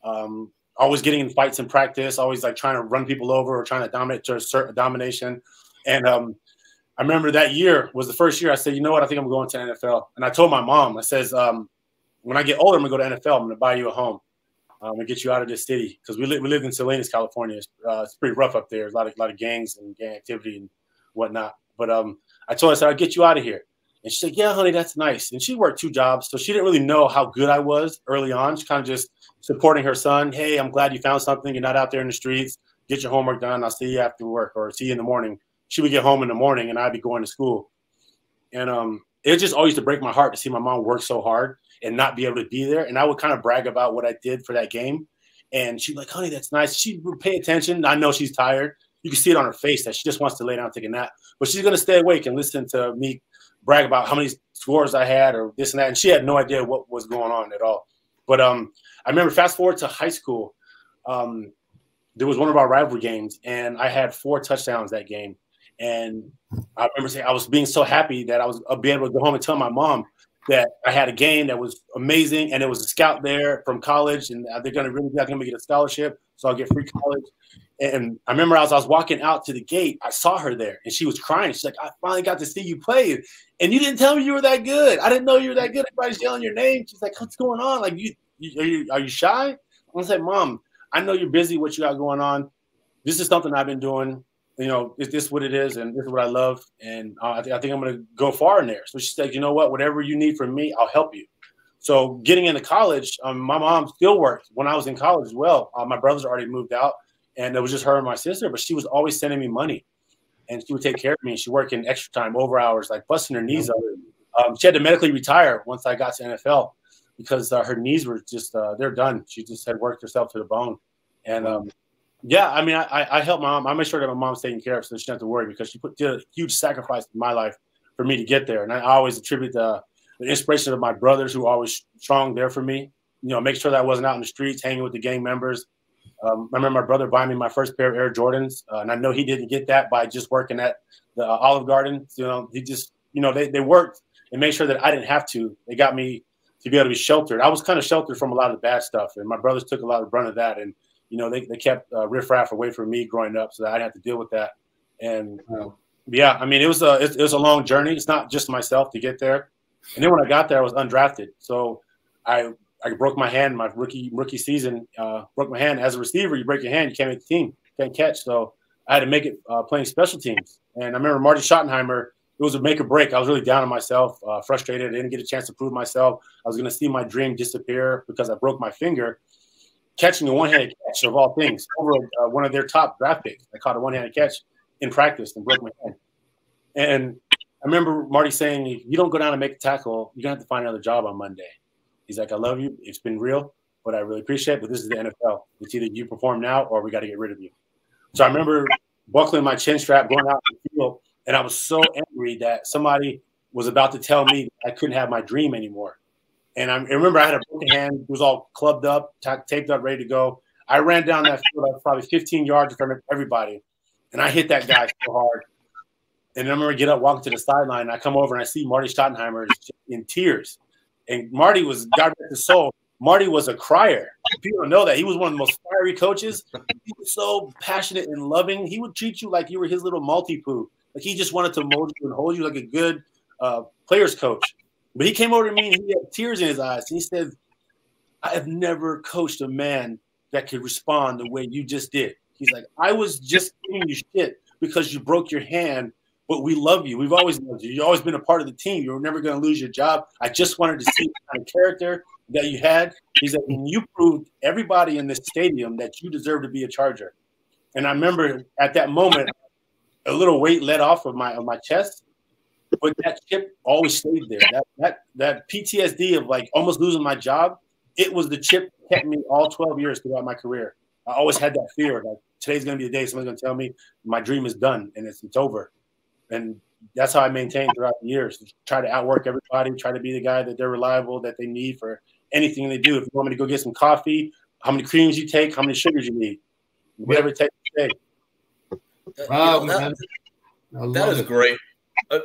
[SPEAKER 4] Um, always getting in fights in practice, always like trying to run people over or trying to dominate to assert domination. And um, I remember that year was the first year I said, you know what, I think I'm going to NFL. And I told my mom, I says, um, when I get older, I'm gonna go to NFL. I'm gonna buy you a home. I'm gonna get you out of this city because we live we live in Salinas, California. It's, uh, it's pretty rough up there. A lot of a lot of gangs and gang activity and whatnot. But um, I told her, I said, I'll get you out of here. And she said, Yeah, honey, that's nice. And she worked two jobs, so she didn't really know how good I was early on. She kind of just supporting her son. Hey, I'm glad you found something. You're not out there in the streets. get your homework done. I'll see you after work or see you in the morning. She would get home in the morning and I'd be going to school. And um, it just always to break my heart to see my mom work so hard and not be able to be there. And I would kind of brag about what I did for that game. And she'd be like, honey, that's nice. She would pay attention. I know she's tired. You can see it on her face that she just wants to lay down take a nap. But she's going to stay awake and listen to me brag about how many scores I had or this and that. And she had no idea what was going on at all. But um, I remember fast forward to high school. Um, there was one of our rivalry games, and I had four touchdowns that game. And I remember saying I was being so happy that I was uh, being able to go home and tell my mom that I had a game that was amazing, and there was a scout there from college, and they're going to really be going to get a scholarship, so I'll get free college. And I remember as I was walking out to the gate, I saw her there, and she was crying. She's like, "I finally got to see you play, and you didn't tell me you were that good. I didn't know you were that good. Everybody's yelling your name." She's like, "What's going on? Like, you, you are you are you shy?" I like, "Mom, I know you're busy. What you got going on? This is something I've been doing you know, is this what it is? And this is what I love. And uh, I, th- I think I'm going to go far in there. So she said, you know what, whatever you need from me, I'll help you. So getting into college, um, my mom still worked when I was in college as well. Uh, my brothers already moved out and it was just her and my sister, but she was always sending me money and she would take care of me. She worked in extra time, over hours, like busting her knees up. Um, she had to medically retire once I got to NFL because uh, her knees were just, uh, they're done. She just had worked herself to the bone. And um, yeah, I mean, I, I help my mom. I make sure that my mom's taken care of, so she doesn't have to worry because she put did a huge sacrifice in my life for me to get there. And I always attribute the, the inspiration of my brothers who are always strong there for me. You know, make sure that I wasn't out in the streets hanging with the gang members. Um, I remember my brother buying me my first pair of Air Jordans, uh, and I know he didn't get that by just working at the uh, Olive Garden. You know, he just, you know, they, they worked and made sure that I didn't have to. They got me to be able to be sheltered. I was kind of sheltered from a lot of the bad stuff, and my brothers took a lot of brunt of that. And you know, they, they kept uh, riffraff away from me growing up, so that I didn't have to deal with that. And yeah, I mean, it was a it, it, was a long journey. It's not just myself to get there. And then when I got there, I was undrafted, so I I broke my hand my rookie rookie season. Uh, broke my hand as a receiver. You break your hand, you can't make the team, can't catch. So I had to make it uh, playing special teams. And I remember Marty Schottenheimer. It was a make or break. I was really down on myself, uh, frustrated. I didn't get a chance to prove myself. I was going to see my dream disappear because I broke my finger catching a one-handed catch of all things over uh, one of their top draft picks. I caught a one-handed catch in practice and broke my hand. And I remember Marty saying, "If you don't go down and make a tackle, you're gonna have to find another job on Monday." He's like, "I love you. It's been real, but I really appreciate it. But this is the NFL. It's either you perform now or we got to get rid of you." So I remember buckling my chin strap, going out on the field, and I was so angry that somebody was about to tell me I couldn't have my dream anymore. And I remember I had a broken hand, it was all clubbed up, t- taped up, ready to go. I ran down that field probably 15 yards from everybody, and I hit that guy so hard. And I remember get up, walking to the sideline. I come over and I see Marty Schottenheimer in tears. And Marty was God rest his soul. Marty was a crier. People know that he was one of the most fiery coaches. He was so passionate and loving. He would treat you like you were his little Maltipoo. Like he just wanted to mold you and hold you like a good uh, players coach. But he came over to me and he had tears in his eyes. And he said, I have never coached a man that could respond the way you just did. He's like, I was just giving you shit because you broke your hand, but we love you. We've always loved you. You've always been a part of the team. You're never going to lose your job. I just wanted to see the kind of character that you had. He said, and you proved everybody in this stadium that you deserve to be a Charger. And I remember at that moment, a little weight let off of my of my chest, but that chip always stayed there. That that that PTSD of like almost losing my job, it was the chip that kept me all 12 years throughout my career. I always had that fear like today's gonna be the day someone's gonna tell me my dream is done and it's it's over. And that's how I maintained throughout the years. Try to outwork everybody, try to be the guy that they're reliable, that they need for anything they do. If you want me to go get some coffee, how many creams you take, how many sugars you need, whatever it takes to
[SPEAKER 1] take. Wow, you know, that, that is it. great. Uh,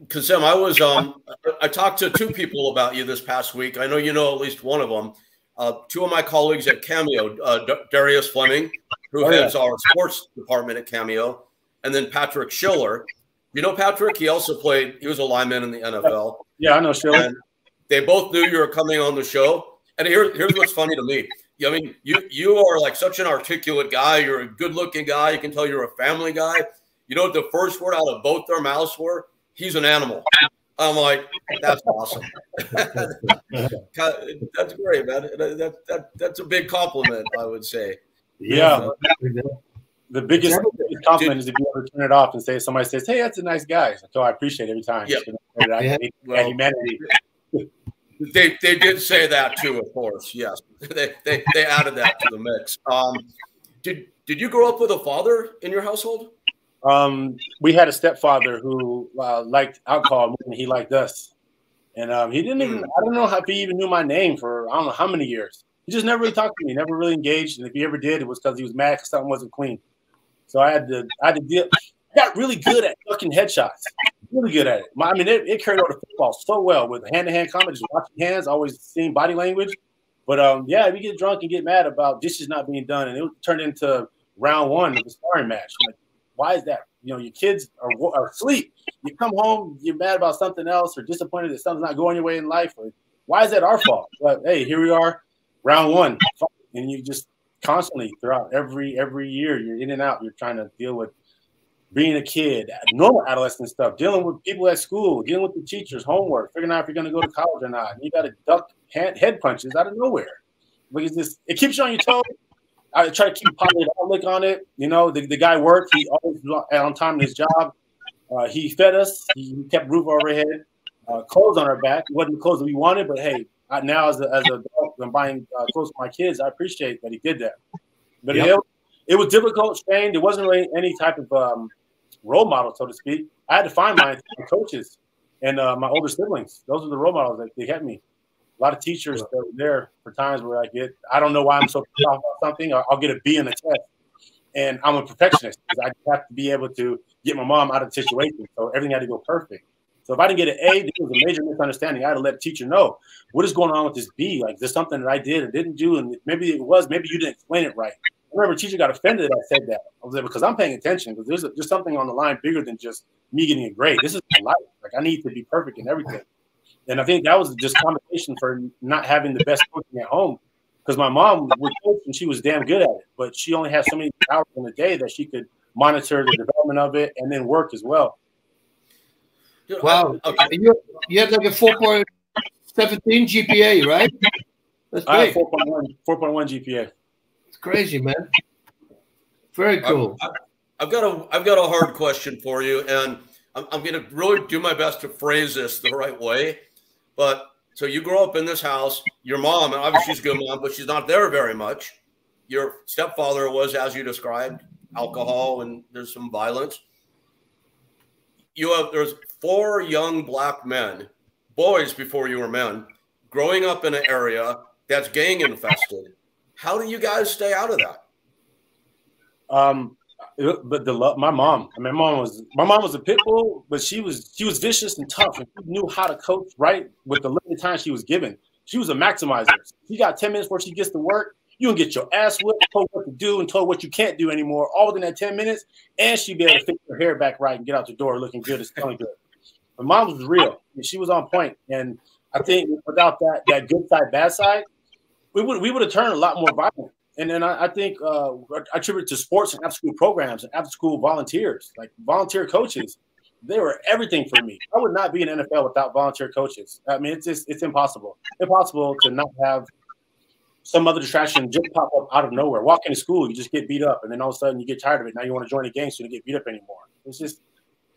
[SPEAKER 1] because Sam, I was um, I talked to two people about you this past week. I know you know at least one of them. Uh, two of my colleagues at Cameo, uh, D- Darius Fleming, who oh, heads yeah. our sports department at Cameo, and then Patrick Schiller. You know Patrick? He also played. He was a lineman in the NFL.
[SPEAKER 4] Yeah, I know Schiller.
[SPEAKER 1] And they both knew you were coming on the show. And here, here's what's funny to me. I mean, you you are like such an articulate guy. You're a good looking guy. You can tell you're a family guy. You know what the first word out of both their mouths were? He's an animal. I'm like, that's awesome. that's great, man. That, that, that's a big compliment, I would say.
[SPEAKER 4] Yeah. The biggest, compliment is if you ever turn it off and say somebody says, "Hey, that's a nice guy." So I appreciate it every time.
[SPEAKER 1] Yeah.
[SPEAKER 4] yeah. Well, humanity.
[SPEAKER 1] They, they did say that too, of course. Yes, they, they, they added that to the mix. Um, did did you grow up with a father in your household?
[SPEAKER 4] Um, we had a stepfather who uh, liked alcohol more than he liked us, and um, he didn't even. I don't know if he even knew my name for I don't know how many years. He just never really talked to me, never really engaged, and if he ever did, it was because he was mad because something wasn't clean. So I had to I had to deal. I got really good at fucking headshots. Really good at it. My, I mean, it, it carried over to football so well with hand to hand combat, just watching hands, always seeing body language. But um, yeah, we get drunk and get mad about dishes not being done, and it turned into round one of the sparring match. Like, why is that? You know, your kids are, are asleep. You come home, you're mad about something else, or disappointed that something's not going your way in life. Or why is that our fault? But hey, here we are, round one, and you just constantly throughout every every year you're in and out. You're trying to deal with being a kid, normal adolescent stuff, dealing with people at school, dealing with the teachers, homework, figuring out if you're going to go to college or not. And you got to duck head punches out of nowhere because this it keeps you on your toes. I try to keep a positive outlook on it. You know, the, the guy worked. He always was on time in his job. Uh, he fed us. He kept roof over our head, uh, clothes on our back. It wasn't the clothes that we wanted, but hey, I, now as a, as a adult, I'm buying uh, clothes for my kids. I appreciate that he did that. But yep. it, it, was difficult, Shane. There wasn't really any type of um, role model, so to speak. I had to find my coaches and uh, my older siblings. Those are the role models that they had me. A lot of teachers that were there for times where I get, I don't know why I'm so pissed off about something. I'll, I'll get a B in the test, and I'm a perfectionist because I have to be able to get my mom out of the situation. So everything had to go perfect. So if I didn't get an A, it was a major misunderstanding. I had to let the teacher know what is going on with this B. Like, there's something that I did or didn't do, and maybe it was, maybe you didn't explain it right. I remember teacher got offended that I said that. I was like, because I'm paying attention because there's just something on the line bigger than just me getting a grade. This is my life. Like I need to be perfect in everything. And I think that was just compensation for not having the best coaching at home. Because my mom would coach and she was damn good at it, but she only had so many hours in a day that she could monitor the development of it and then work as well.
[SPEAKER 2] Wow. Okay. You, you have like a 4.17 GPA, right?
[SPEAKER 4] That's great. 4.1, 4.1 GPA It's
[SPEAKER 2] crazy, man. Very cool.
[SPEAKER 1] I've, I've, got a I've got a hard question for you, and I'm, I'm going to really do my best to phrase this the right way. But so you grow up in this house. Your mom, and obviously she's a good mom, but she's not there very much. Your stepfather was, as you described, alcohol, and there's some violence. You have there's four young black men, boys before you were men, growing up in an area that's gang infested how do you guys stay out of that?
[SPEAKER 4] Um, but the love, my mom, my mom was my mom was a pit bull, but she was she was vicious and tough, and she knew how to coach right with the limited time she was given. She was a maximizer. She got ten minutes before she gets to work. You can get your ass whipped, told what to do, and told what you can't do anymore, all within that ten minutes, and she'd be able to fix her hair back right and get out the door looking good and smelling good. My mom was real, she was on. And I think without that that good side, bad side, we would we would have turned a lot more violent. And then I, I think uh, I attribute to sports and after school programs and after school volunteers, like volunteer coaches. They were everything for me. I would not be in NFL without volunteer coaches. I mean, it's just it's impossible. Impossible to not have some other distraction just pop up out of nowhere. Walk into school, you just get beat up, and then all of a sudden you get tired of it. Now you want to join a gang, so you don't get beat up anymore. It's just,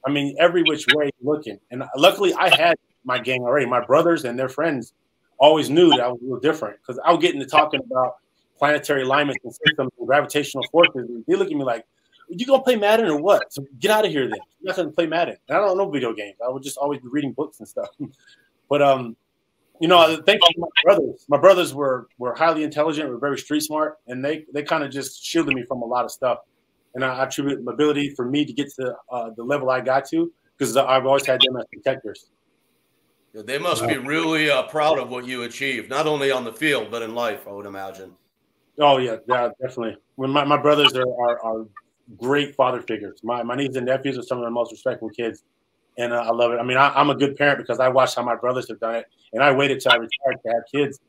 [SPEAKER 4] I mean, every which way looking. And luckily, I had my gang already. My brothers and their friends always knew that I was a little different because I was getting into talking about planetary alignments and systems and gravitational forces. And they look at me like, you gonna play Madden or what? So get out of here then. You're not gonna play Madden. And I don't know video games. I would just always be reading books and stuff. but um, you know, thank you my brothers. My brothers were were highly intelligent, were very street smart, and they they kind of just shielded me from a lot of stuff. And I attribute the ability for me to get to uh, the level I got to because I've always had them as protectors.
[SPEAKER 1] They must be really uh, proud of what you achieved, not only on the field but in life. I would imagine.
[SPEAKER 4] Oh yeah, yeah, definitely. When my, my brothers are, are, are great father figures. My my nieces and nephews are some of the most respectful kids, and uh, I love it. I mean, I, am a good parent because I watched how my brothers have done it, and I waited till I retired to have kids,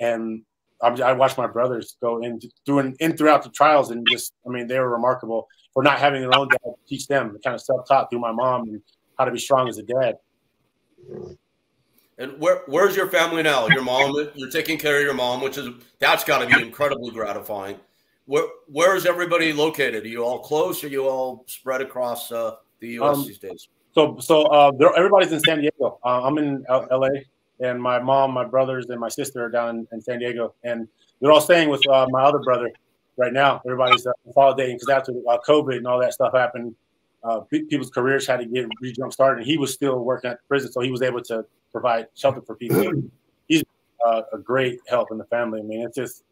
[SPEAKER 4] and I, I watched my brothers go in through and in throughout the trials, and just I mean, they were remarkable for not having their own dad teach them, the kind of self taught through my mom and how to be strong as a dad.
[SPEAKER 1] And where where's your family now? Your mom, you're taking care of your mom, which is that's got to be incredibly gratifying. where where is everybody located? Are you all close? Or are you all spread across uh, the U.S. Um, these days?
[SPEAKER 4] So so uh, everybody's in San Diego. Uh, I'm in L- L.A. and my mom, my brothers, and my sister are down in, in San Diego, and they're all staying with uh, my other brother right now. Everybody's uh, consolidating because after uh, COVID and all that stuff happened, uh, people's careers had to get re-jump started, and he was still working at the prison, so he was able to provide shelter for people. He's uh, a great help in the family. I mean, it's just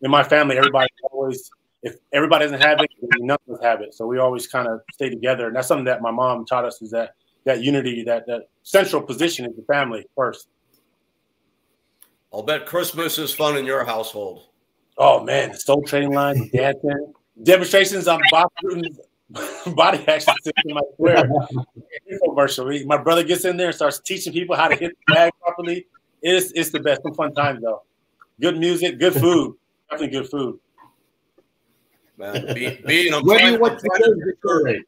[SPEAKER 4] in my family, everybody always if everybody doesn't have it, none of us have it. So we always kind of stay together, and that's something that my mom taught us is that that unity, that that central position is the family first.
[SPEAKER 1] I'll bet Christmas is fun in your household.
[SPEAKER 4] Oh man, the Soul Train line, dancing, demonstrations on Bas Rutten's body action system. I swear, commercial. My brother gets in there and starts teaching people how to hit the bag properly. It's it's the best. Some fun times though. Good music, good food, definitely good food.
[SPEAKER 1] Man, be, being
[SPEAKER 2] where do you watch the game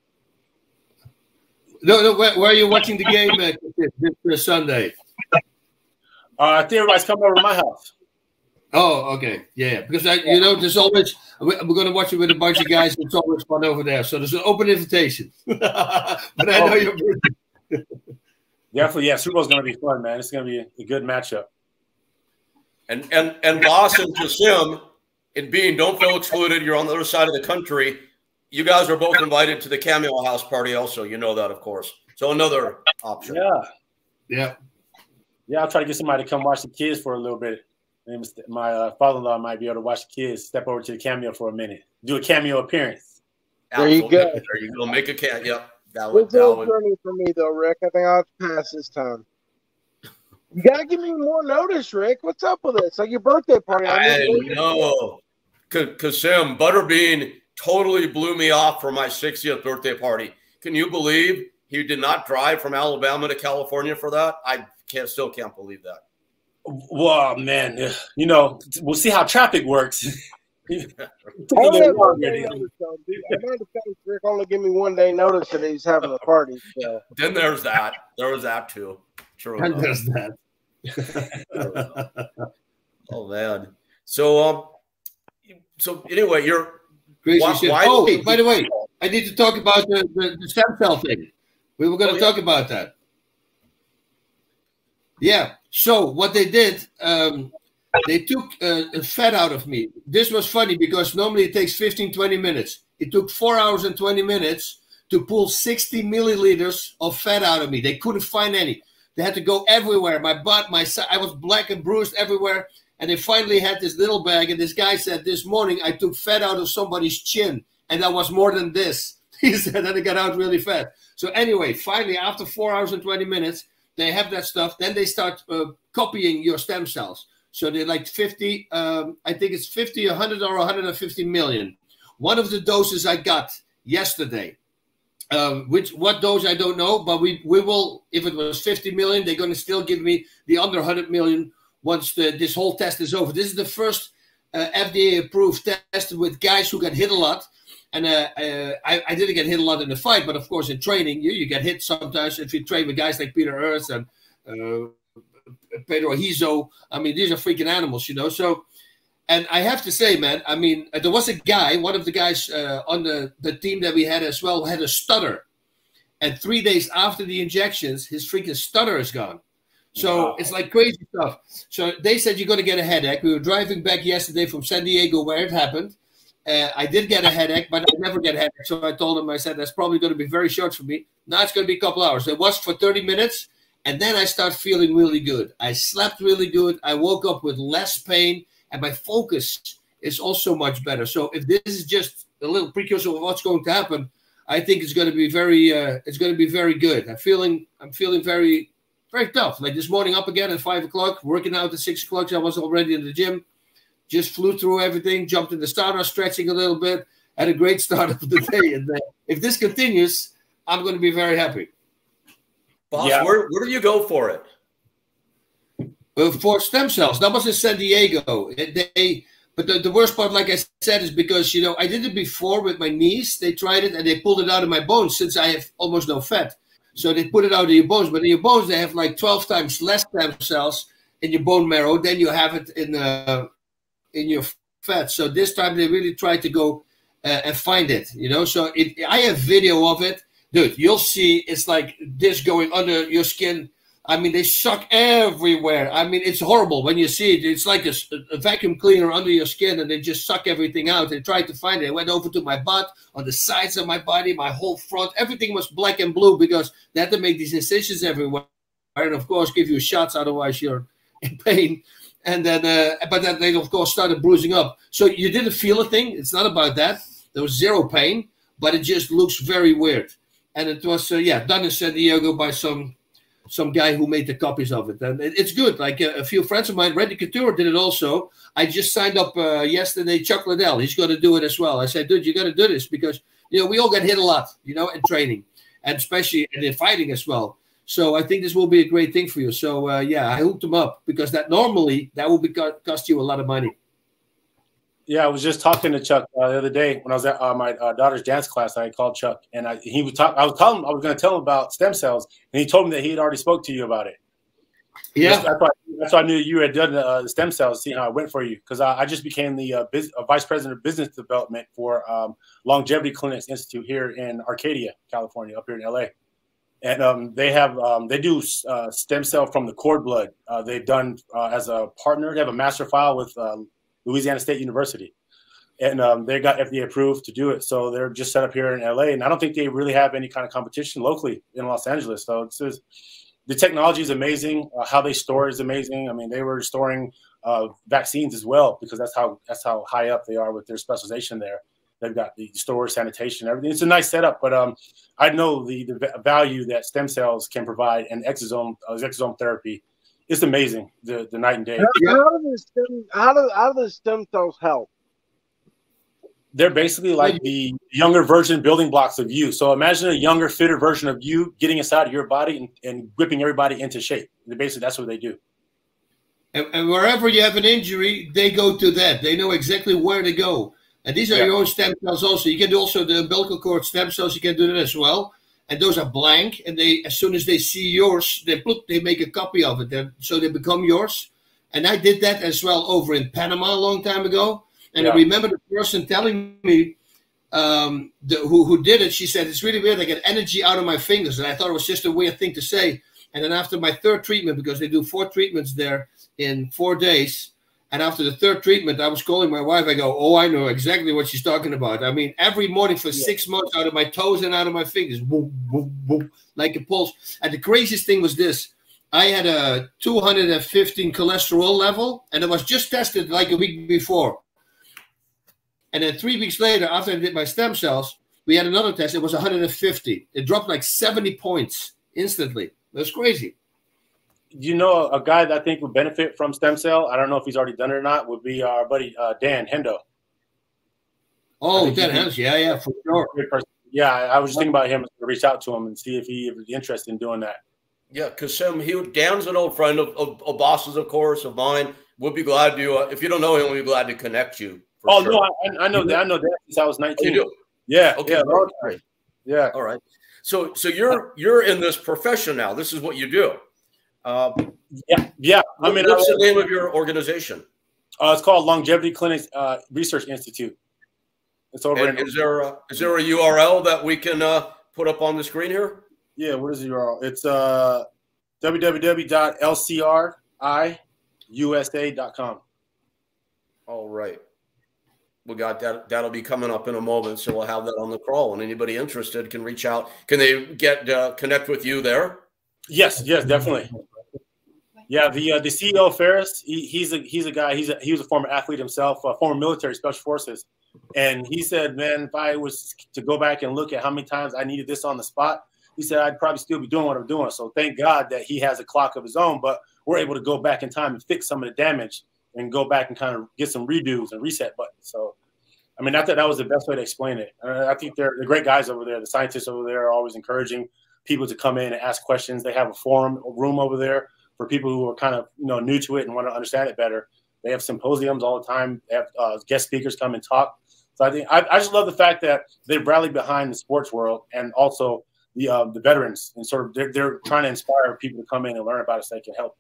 [SPEAKER 2] No, no. Where, where, are you watching the game uh, this, this Sunday?
[SPEAKER 4] Uh, I think everybody's coming over to my house.
[SPEAKER 2] Oh, okay, yeah. Because I, you know, there's always we're going to watch it with a bunch of guys. It's always fun over there. So there's an open invitation. but I know you're.
[SPEAKER 4] Definitely, yeah. Super Bowl's going to be fun, man. It's going to be a, a, good matchup.
[SPEAKER 1] And and and Bas and Kassim, in being don't feel excluded. You're on the other side of the country. You guys are both invited to the Cameo House party. Also, you know that, of course. So another option.
[SPEAKER 4] Yeah,
[SPEAKER 2] yeah,
[SPEAKER 4] yeah. I'll try to get somebody to come watch the kids for a little bit my uh, father-in-law might be able to watch the kids step over to the cameo for a minute, do a cameo appearance.
[SPEAKER 3] There you go. There
[SPEAKER 1] you go. Make a cat. Yep. That was It's
[SPEAKER 3] a journey for me though, Rick. I think I'll have to pass this time. You gotta give me more notice, Rick. What's up with this? Like your birthday party.
[SPEAKER 1] I know. Kassim Butterbean totally blew me off for my 60th birthday party. Can you believe he did not drive from Alabama to California for that? I can't still can't believe that.
[SPEAKER 4] Well, man, you know, we'll see how traffic works.
[SPEAKER 3] Rick only give me one day notice that he's having a party. So.
[SPEAKER 1] Then there's that. There was that too.
[SPEAKER 2] True. And there's that.
[SPEAKER 1] oh man. So um. So anyway, you're.
[SPEAKER 2] Crazy why, shit. Why oh, by the way, I need to talk about the, the, the stem cell thing. We were going to oh, talk yeah. about that. Yeah. So what they did, um, they took uh, fat out of me. This was funny because normally it takes 15, 20 minutes. It took four hours and 20 minutes to pull 60 milliliters of fat out of me. They couldn't find any. They had to go everywhere. My butt, my side, I was black and bruised everywhere. And they finally had this little bag. And this guy said, This morning I took fat out of somebody's chin. And that was more than this. He said that it got out really fast. So, anyway, finally, after four hours and 20 minutes, they have that stuff. Then they start uh, copying your stem cells. So they're like 50, um, I think it's 50, 100, or 150 million. One of the doses I got yesterday, um, which what dose I don't know, but we we will. If it was 50 million, they're going to still give me the under 100 million once the, this whole test is over. This is the first uh, FDA approved test with guys who got hit a lot. And uh, uh, I, I, didn't get hit a lot in the fight, but of course in training you, you get hit sometimes if you train with guys like Peter Aerts and uh, Pedro Rizzo. I mean, these are freaking animals, you know. So, and I have to say, man, I mean, there was a guy, one of the guys uh, on the, the team that we had as well, had a stutter. And three days after the injections, his freaking stutter is gone. So wow. it's like crazy stuff. So they said you're going to get a headache. We were driving back yesterday from San Diego where it happened. Uh, I did get a headache, but I never get a headache. So I told him, I said, that's probably going to be very short for me. Now it's going to be a couple hours. It was for 30 minutes. And then I start feeling really good. I slept really good. I woke up with less pain, and my focus is also much better. So if this is just a little precursor of what's going to happen, I think it's going to be very, uh, it's going to be very good. I'm feeling, I'm feeling very, very tough. Like this morning, up again at five o'clock, working out at six o'clock. I was already in the gym just flew through everything, jumped in the starter, stretching a little bit, had a great start of the day. And uh, if this continues, I'm going to be very happy.
[SPEAKER 1] Bas, yeah. where, where do you go for it?
[SPEAKER 2] Uh, for stem cells. That was in San Diego. They, but the, the worst part, like I said, is because you know I did it before with my knees. They tried it and they pulled it out of my bones since I have almost no fat. So they put it out of your bones, but in your bones they have like 12 times less stem cells in your bone marrow than you have it in uh, in your fat. So this time they really tried to go uh, and find it, you know. So it, I have video of it, dude. You'll see it's like this going under your skin. I mean, they suck everywhere. I mean, it's horrible when you see it. It's like a, a, vacuum cleaner under your skin, and they just suck everything out. They tried to find it. It went over to my butt, on the sides of my body, my whole front. Everything was black and blue because they had to make these incisions everywhere, and of course, give you shots. Otherwise, you're in pain and then uh, but then they of course started bruising up. So you didn't feel a thing. It's not about that. There was zero pain, but it just looks very weird. And it was uh, yeah done in San Diego by some some guy who made the copies of it, and it, it's good. Like uh, a few friends of mine, Randy Couture did it also. I just signed up uh, yesterday. Chuck Liddell, he's going to do it as well. I said, dude, you got to do this because you know we all get hit a lot, you know, in training, and especially in fighting as well. So I think this will be a great thing for you. So uh, yeah, I hooked them up because that normally that will be cost you a lot of money.
[SPEAKER 4] Yeah, I was just talking to Chuck uh, the other day when I was at uh, my uh, daughter's dance class. I called Chuck, and I, he was talk. I was telling, him I was going to tell him about stem cells, and he told me that he had already spoke to you about it.
[SPEAKER 2] Yeah,
[SPEAKER 4] that's, why, that's why I knew you had done uh, the stem cells. See how it went for you, because I, I, just became the uh, biz, uh, vice president of business development for um, Longevity Clinics Institute here in Arcadia, California, up here in LA and um, they have um, they do uh, stem cell from the cord blood. Uh, they've done uh, as a partner. They have a master file with uh, Louisiana State University, and um, they got FDA approved to do it. So they're just set up here in LA, and I don't think they really have any kind of competition locally in Los Angeles. So it's just, the technology is amazing. Uh, how they store is amazing. I mean, they were storing uh, vaccines as well because that's how that's how high up they are with their specialization there. They've got the store, sanitation, everything. It's a nice setup, but um, I know the, the value that stem cells can provide and exosome uh, exosome therapy. It's amazing the, the night and day. How,
[SPEAKER 3] how, do the stem, how, do, how do the stem cells help?
[SPEAKER 4] They're basically like the younger version building blocks of you. So imagine a younger, fitter version of you getting inside of your body and, and whipping everybody into shape. Basically, that's what they do.
[SPEAKER 2] And, and, wherever you have an injury, they go to that. They know exactly where to go. And these are yeah. your own stem cells also. You can do also the umbilical cord stem cells. You can do that as well. And those are blank. And they, as soon as they see yours, they put, they make a copy of it. They're, so they become yours. And I did that as well over in Panama a long time ago. And yeah. I remember the person telling me um, the, who, who did it. She said, it's really weird. I get energy out of my fingers. And I thought it was just a weird thing to say. And then after my third treatment, because they do four treatments there in four days, and after the third treatment, I was calling my wife. I go, "Oh, I know exactly what she's talking about." I mean, every morning for yeah. six months, out of my toes and out of my fingers, boom, boom, boom, like a pulse. And the craziest thing was this: I had a 215 cholesterol level, and it was just tested like a week before. And then three weeks later, after I did my stem cells, we had another test. It was 150. It dropped like 70 points instantly. That's crazy
[SPEAKER 4] you know a guy that I think would benefit from stem cell? I don't know if he's already done it or not. Would be our buddy uh, Dan Hendo.
[SPEAKER 2] Oh, Dan Hendo, yeah, yeah, for sure.
[SPEAKER 4] Yeah, I was just thinking about him to reach out to him and see if he would be interested in doing that.
[SPEAKER 1] Yeah, because um, he Dan's an old friend of, of, of Bas's, of course, of mine. Would be glad to. Uh, if you don't know him, we'd be glad to connect you.
[SPEAKER 4] Oh sure. no, I, I, know that. I know that since I was nineteen.
[SPEAKER 1] Oh, you do?
[SPEAKER 4] Yeah.
[SPEAKER 1] Okay.
[SPEAKER 4] Yeah. Yeah.
[SPEAKER 1] All right. So, so you're you're in this profession now. This is what you do.
[SPEAKER 4] Uh, yeah, yeah.
[SPEAKER 1] I mean, what's the name of your organization?
[SPEAKER 4] Uh, it's called Longevity Clinics uh, Research Institute.
[SPEAKER 1] It's over. And in, is there a, is there a URL that we can uh, put up on the screen here?
[SPEAKER 4] Yeah, what is the URL? It's uh, www.lcriusa.com.
[SPEAKER 1] All right. We got that. That'll be coming up in a moment, so we'll have that on the crawl. And anybody interested can reach out. Can they get uh, connect with you there?
[SPEAKER 4] Yes, yes, definitely. Yeah, the uh, the CEO Ferris, he, he's a he's a guy. He's a, he was a former athlete himself, a former military special forces, and he said, "Man, if I was to go back and look at how many times I needed this on the spot, he said I'd probably still be doing what I'm doing. So thank God that he has a clock of his own, but we're able to go back in time and fix some of the damage and go back and kind of get some redos and reset buttons. So, I mean, I thought that was the best way to explain it. Uh, I think they're the great guys over there. The scientists over there are always encouraging people to come in and ask questions. They have a forum a room over there for people who are kind of you know new to it and want to understand it better. They have symposiums all the time. They have uh, guest speakers come and talk. So I think I, I, just love the fact that they rally behind the sports world and also the uh, the veterans and sort of they're, they're trying to inspire people to come in and learn about it so they can help.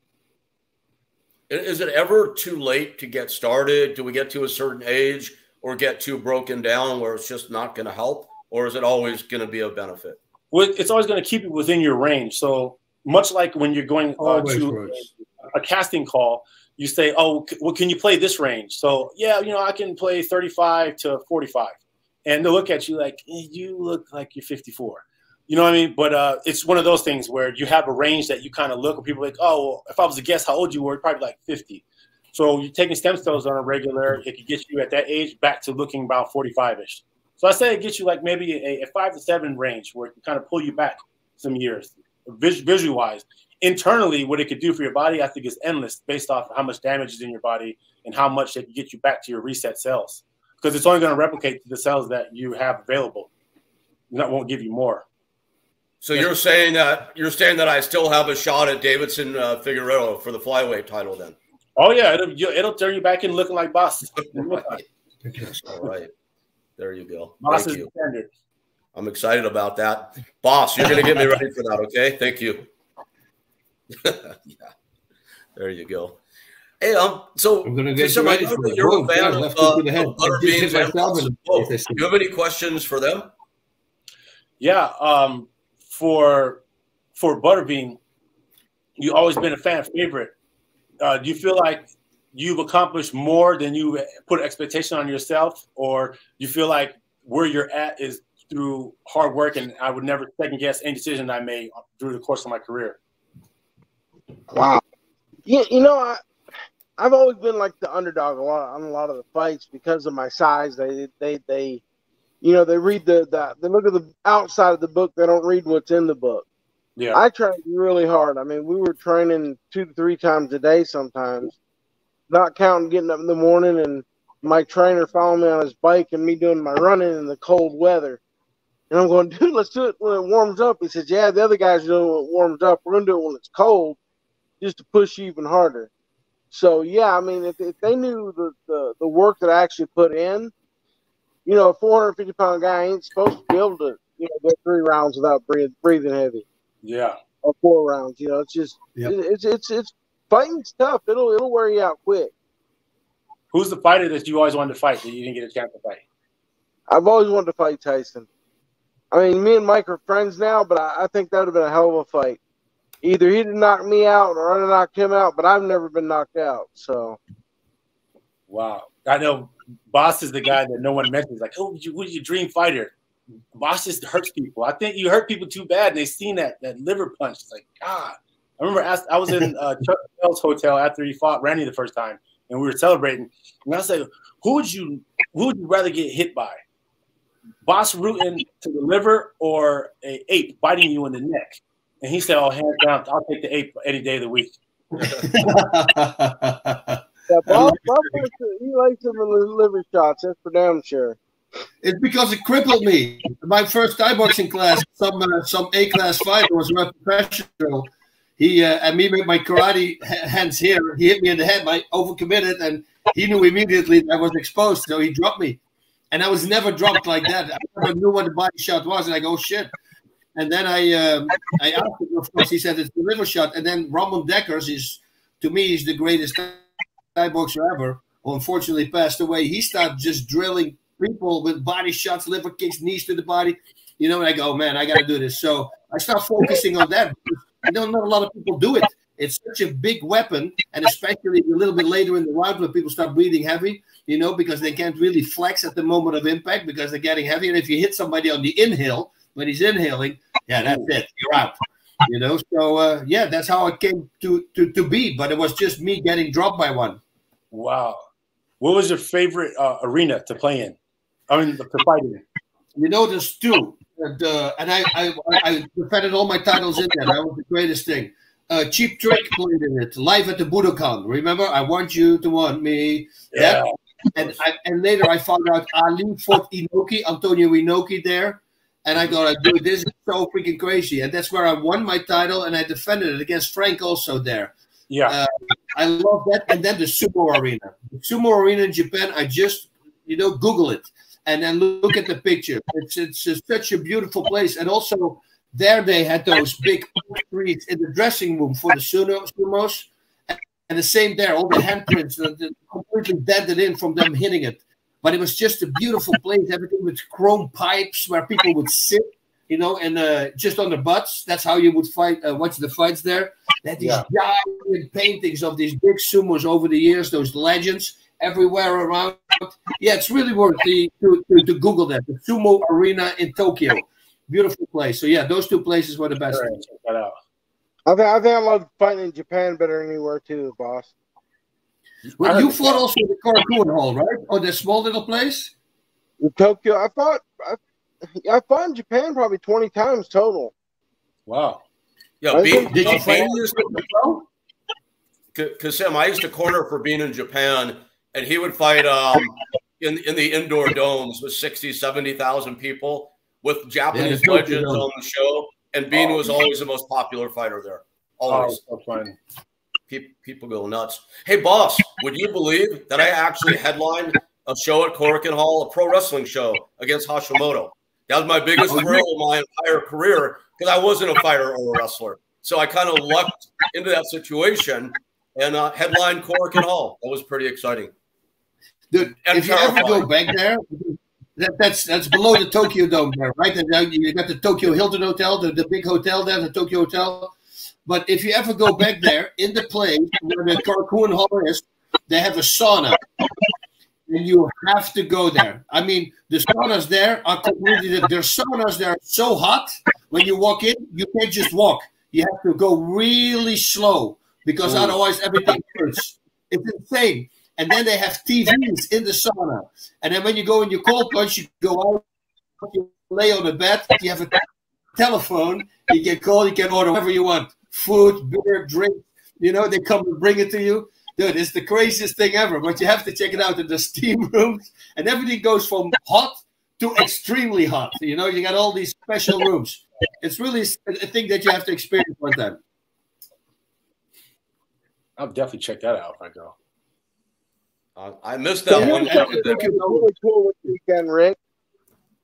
[SPEAKER 1] Is it ever too late to get started? Do we get to a certain age or get too broken down where it's just not going to help? Or is it always going to be a benefit?
[SPEAKER 4] Well, it's always going to keep you within your range. So much like when you're going uh, to a, a casting call, you say, "Oh, well, can you play this range?" So yeah, you know, I can play 35 to 45, and they'll look at you like, eh, "You look like you're 54." You know what I mean? But uh, it's one of those things where you have a range that you kind of look, and people like, "Oh, well, if I was to guess how old you were, probably like 50." So you're taking stem cells on a regular, it could get you at that age back to looking about 45ish. So I say it gets you like maybe a, a five to seven range where it can kind of pull you back some years, vis- visual wise. Internally, what it could do for your body, I think, is endless based off of how much damage is in your body and how much it can get you back to your reset cells. Because it's only going to replicate the cells that you have available. That won't give you more.
[SPEAKER 1] So you're saying that you're saying that I still have a shot at Deiveson uh, Figueiredo for the flyweight title then?
[SPEAKER 4] Oh yeah, it'll it'll turn you back in looking like Bas.
[SPEAKER 1] All right, there you go. Bas Thank you. Standard. I'm excited about that, Bas. You're gonna get me ready for that, okay? Thank you. yeah, there you go. Hey, um, so
[SPEAKER 2] I'm gonna get you ready for you're a fan
[SPEAKER 1] of, uh, of Butterbeans and Do you have any questions for them?
[SPEAKER 4] Yeah, um, for for Butterbean, you've always been a fan favorite. Uh, do you feel like you've accomplished more than you put expectation on yourself, or you feel like where you're at is through hard work, and I would never second guess any decision I made through the course of my career?
[SPEAKER 3] Wow, yeah, you know, I I've always been like the underdog a lot on a lot of the fights because of my size. They they they you know, they read the, the they look at the outside of the book, they don't read what's in the book. Yeah. I trained really hard. I mean, we were training two to three times a day sometimes, not counting getting up in the morning and my trainer following me on his bike and me doing my running in the cold weather. And I'm going, dude, let's do it when it warms up. He says, Yeah, the other guys are doing it when it warms up. We're gonna do it when it's cold, just to push you even harder. So yeah, I mean, if, if they knew the, the, the work that I actually put in, you know, a 450 pound guy ain't supposed to be able to, you know, go three rounds without breathing, breathing heavy.
[SPEAKER 4] Yeah.
[SPEAKER 3] Or four rounds. You know, it's just yep. it's it's it's fighting's tough. It'll it'll wear you out quick.
[SPEAKER 4] Who's the fighter that you always wanted to fight that you didn't get a chance to fight?
[SPEAKER 3] I've always wanted to fight Tyson. I mean, me and Mike are friends now, but I, I think that would have been a hell of a fight. Either he'd have knocked me out or I'd have knocked him out, but I've never been knocked out. So,
[SPEAKER 4] wow. I know Bas is the guy that no one mentions. Like, oh, who's your dream fighter? Bas just hurts people. I think you hurt people too bad, and they seen that that liver punch. It's like, God. I remember asked, I was in uh, Chuck Liddell's hotel after he fought Randy the first time, and we were celebrating. And I said, "Who would you who would you rather get hit by? Bas Rutten to the liver or a ape biting you in the neck?" And he said, "Oh, hands down, I'll take the ape any day of the week."
[SPEAKER 3] Yeah, Bob, Bob likes to, he likes them liver shots. That's for damn sure.
[SPEAKER 2] It's because it crippled me. My first Thai boxing class, some uh, some A class fighter was my professional. He uh, and me with my karate hands here. He hit me in the head. I overcommitted, and he knew immediately that I was exposed, so he dropped me. And I was never dropped like that. I never knew what the body shot was, and I go oh, shit. And then I um, I asked him, of course, he said it's the liver shot. And then Ramon Dekkers is, to me, is the greatest Thai boxer ever, who unfortunately passed away, he started just drilling people with body shots, liver kicks, knees to the body. You know, and I go, oh, man, I got to do this. So I start focusing on that. I don't know a lot of people do it. It's such a big weapon, and especially a little bit later in the round when people start breathing heavy, you know, because they can't really flex at the moment of impact because they're getting heavy. And if you hit somebody on the inhale when he's inhaling, yeah, that's it. You're out you know so uh, yeah that's how it came to, to to be but it was just me getting dropped by one
[SPEAKER 4] Wow. What was your favorite uh, arena to play in? I mean, to fight in.
[SPEAKER 2] You know, there's two. And, uh, and I, I, I defended all my titles in there. That was the greatest thing. Uh, Cheap Trick played in it, live at the Budokan. Remember, I want you to want me.
[SPEAKER 4] Yeah.
[SPEAKER 2] And I, and later I found out Ali fought Inoki, Antonio Inoki there. And I thought, dude, this is so freaking crazy. And that's where I won my title and I defended it against Frank also there.
[SPEAKER 4] Yeah. Uh,
[SPEAKER 2] I love that. And then the sumo arena. The sumo arena in Japan, I just, you know, Google it and then look at the picture. It's, it's just such a beautiful place. And also, there they had those big trees in the dressing room for the sumo, sumos. And the same there, all the handprints, the, the completely dented in from them hitting it. But it was just a beautiful place, everything with chrome pipes where people would sit, you know, and uh, just on their butts. That's how you would fight, uh, watch the fights there. They had these yeah. giant paintings of these big sumos over the years, those legends everywhere around. Yeah, it's really worth the, to, to, to Google that. The Sumo Arena in Tokyo. Beautiful place. So yeah, those two places were the best. Right, check that out.
[SPEAKER 3] I think I think I love fighting in Japan better than anywhere too, Bas.
[SPEAKER 2] Well, you fought also in the Korakuen Hall, right? Oh, the small little place.
[SPEAKER 3] In Tokyo, I fought. I, I fought in Japan probably twenty times total.
[SPEAKER 4] Wow.
[SPEAKER 1] Yeah, being, did you fight? Because Sam, I used to corner for Bean in Japan, and he would fight um, in in the indoor domes with 60, 70,000 people with Japanese yeah, legends on the show, and Bean oh, was always the most popular fighter there. Always. Oh, so fun. People, people go nuts. Hey, Bas, would you believe that I actually headlined a show at Korakuen Hall, a pro wrestling show against Hashimoto? That was my biggest oh, thrill of my entire career because I wasn't a fighter or a wrestler. So I kind of lucked into that situation and uh, headlined Korakuen Hall. That was pretty exciting.
[SPEAKER 2] Dude, and if you ever go back there, that, that's that's below the Tokyo Dome there, right? And you got the Tokyo Hilton Hotel, the, the big hotel there, the Tokyo Hotel. But if you ever go back there in the place where the Korakuen Hall is, they have a sauna. And you have to go there. I mean, the saunas there are completely there's saunas there are so hot when you walk in, you can't just walk. You have to go really slow because oh. otherwise everything hurts. It's insane. And then they have TVs in the sauna. And then when you go in your cold plunge, you go out, you lay on the bed, you have a telephone, you can call, you can order whatever you want food, beer, drink. You know, they come and bring it to you. Dude, it's the craziest thing ever. But you have to check it out in the steam rooms. And everything goes from hot to extremely hot. You know, you got all these special rooms. It's really a thing that you have to experience one time.
[SPEAKER 4] I'll definitely check that out if I go.
[SPEAKER 1] Uh, I missed that one.
[SPEAKER 3] Really cool this weekend, Rick.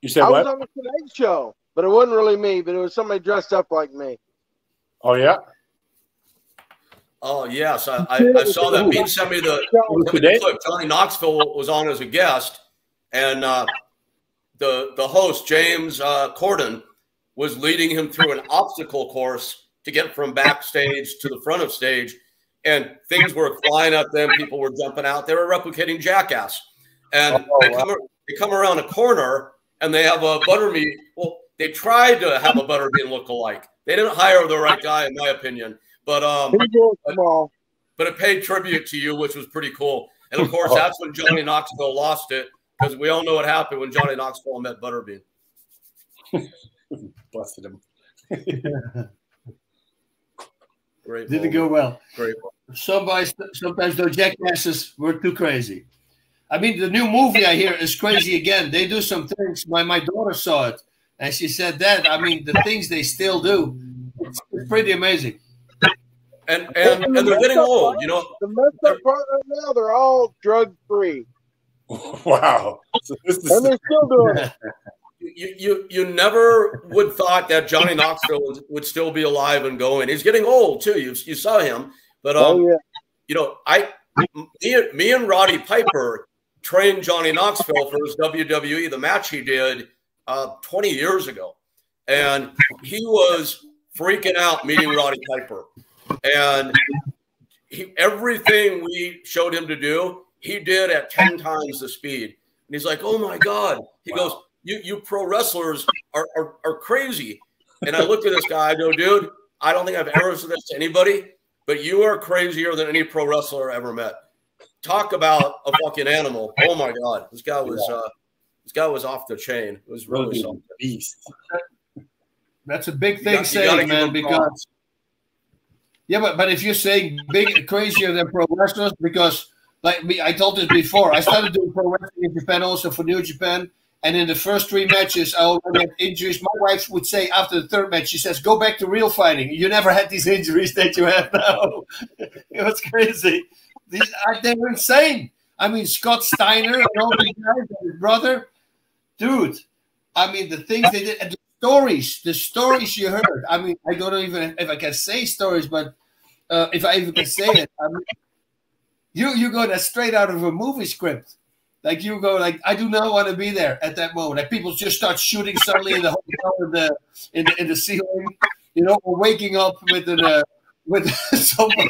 [SPEAKER 4] You said
[SPEAKER 3] I
[SPEAKER 4] what?
[SPEAKER 3] was on the Tonight Show, but it wasn't really me. But it was somebody dressed up like me.
[SPEAKER 4] Oh yeah.
[SPEAKER 1] Oh yes, I, I, I saw that. Bean sent me the, the clip. Johnny Knoxville was on as a guest, and uh, the the host James uh, Corden was leading him through an obstacle course to get from backstage to the front of stage and things were flying at them. People were jumping out. They were replicating Jackass, and oh, they, come, wow. they come around a corner and they have a buttermeat. Well, they tried to have a butterbean look alike. They didn't hire the right guy, in my opinion. But um, but, but it paid tribute to you, which was pretty cool. And of course, that's when Johnny Knoxville lost it because we all know what happened when Johnny Knoxville met Butterbean.
[SPEAKER 4] Busted him.
[SPEAKER 2] Great. Didn't go well. Great. Sometimes, sometimes those jackasses were too crazy. I mean, the new movie I hear is crazy again. They do some things. My my daughter saw it, and she said that. I mean, the things they still do, it's, it's pretty amazing.
[SPEAKER 1] And and, and they're getting old. You know,
[SPEAKER 3] the messed up part right now, they're all drug free.
[SPEAKER 4] Wow.
[SPEAKER 3] So and they're still doing it
[SPEAKER 1] you, you you never would thought that Johnny Knoxville would, would, still be alive and going. He's getting old too. You you saw him, but um, oh, yeah. you know, I me, me and Roddy Piper trained Johnny Knoxville for his WWE the match he did uh, 20 years ago, and he was freaking out meeting Roddy Piper, and he, everything we showed him to do, he did at 10 times the speed. And he's like, "Oh my god!" He wow. goes you you pro wrestlers are, are, are crazy. And I looked at this guy, I go, dude, I don't think I've ever said this to anybody, but you are crazier than any pro wrestler I ever met. Talk about a fucking animal. Oh my god. This guy was uh this guy was off the chain. It was really something. Beast.
[SPEAKER 2] That's a big thing got, saying, man, because yeah, but, but if you're saying big crazier than pro wrestlers, because like me, I told this before, I started doing pro wrestling in Japan also for New Japan. And in the first three matches, I already had injuries. My wife would say after the third match, she says, "Go back to real fighting. You never had these injuries that you have now." it was crazy. These they were insane. I mean, Scott Steiner and all these guys, his brother, dude. I mean, the things they did, and the stories, the stories you heard. I mean, I don't even if I can say stories, but uh, if I even can say it, I mean, You you go that straight out of a movie script. Like you go like I do not want to be there at that moment. Like people just start shooting suddenly in the hotel in the in the, in the ceiling. You know, or waking up with an uh, with someone.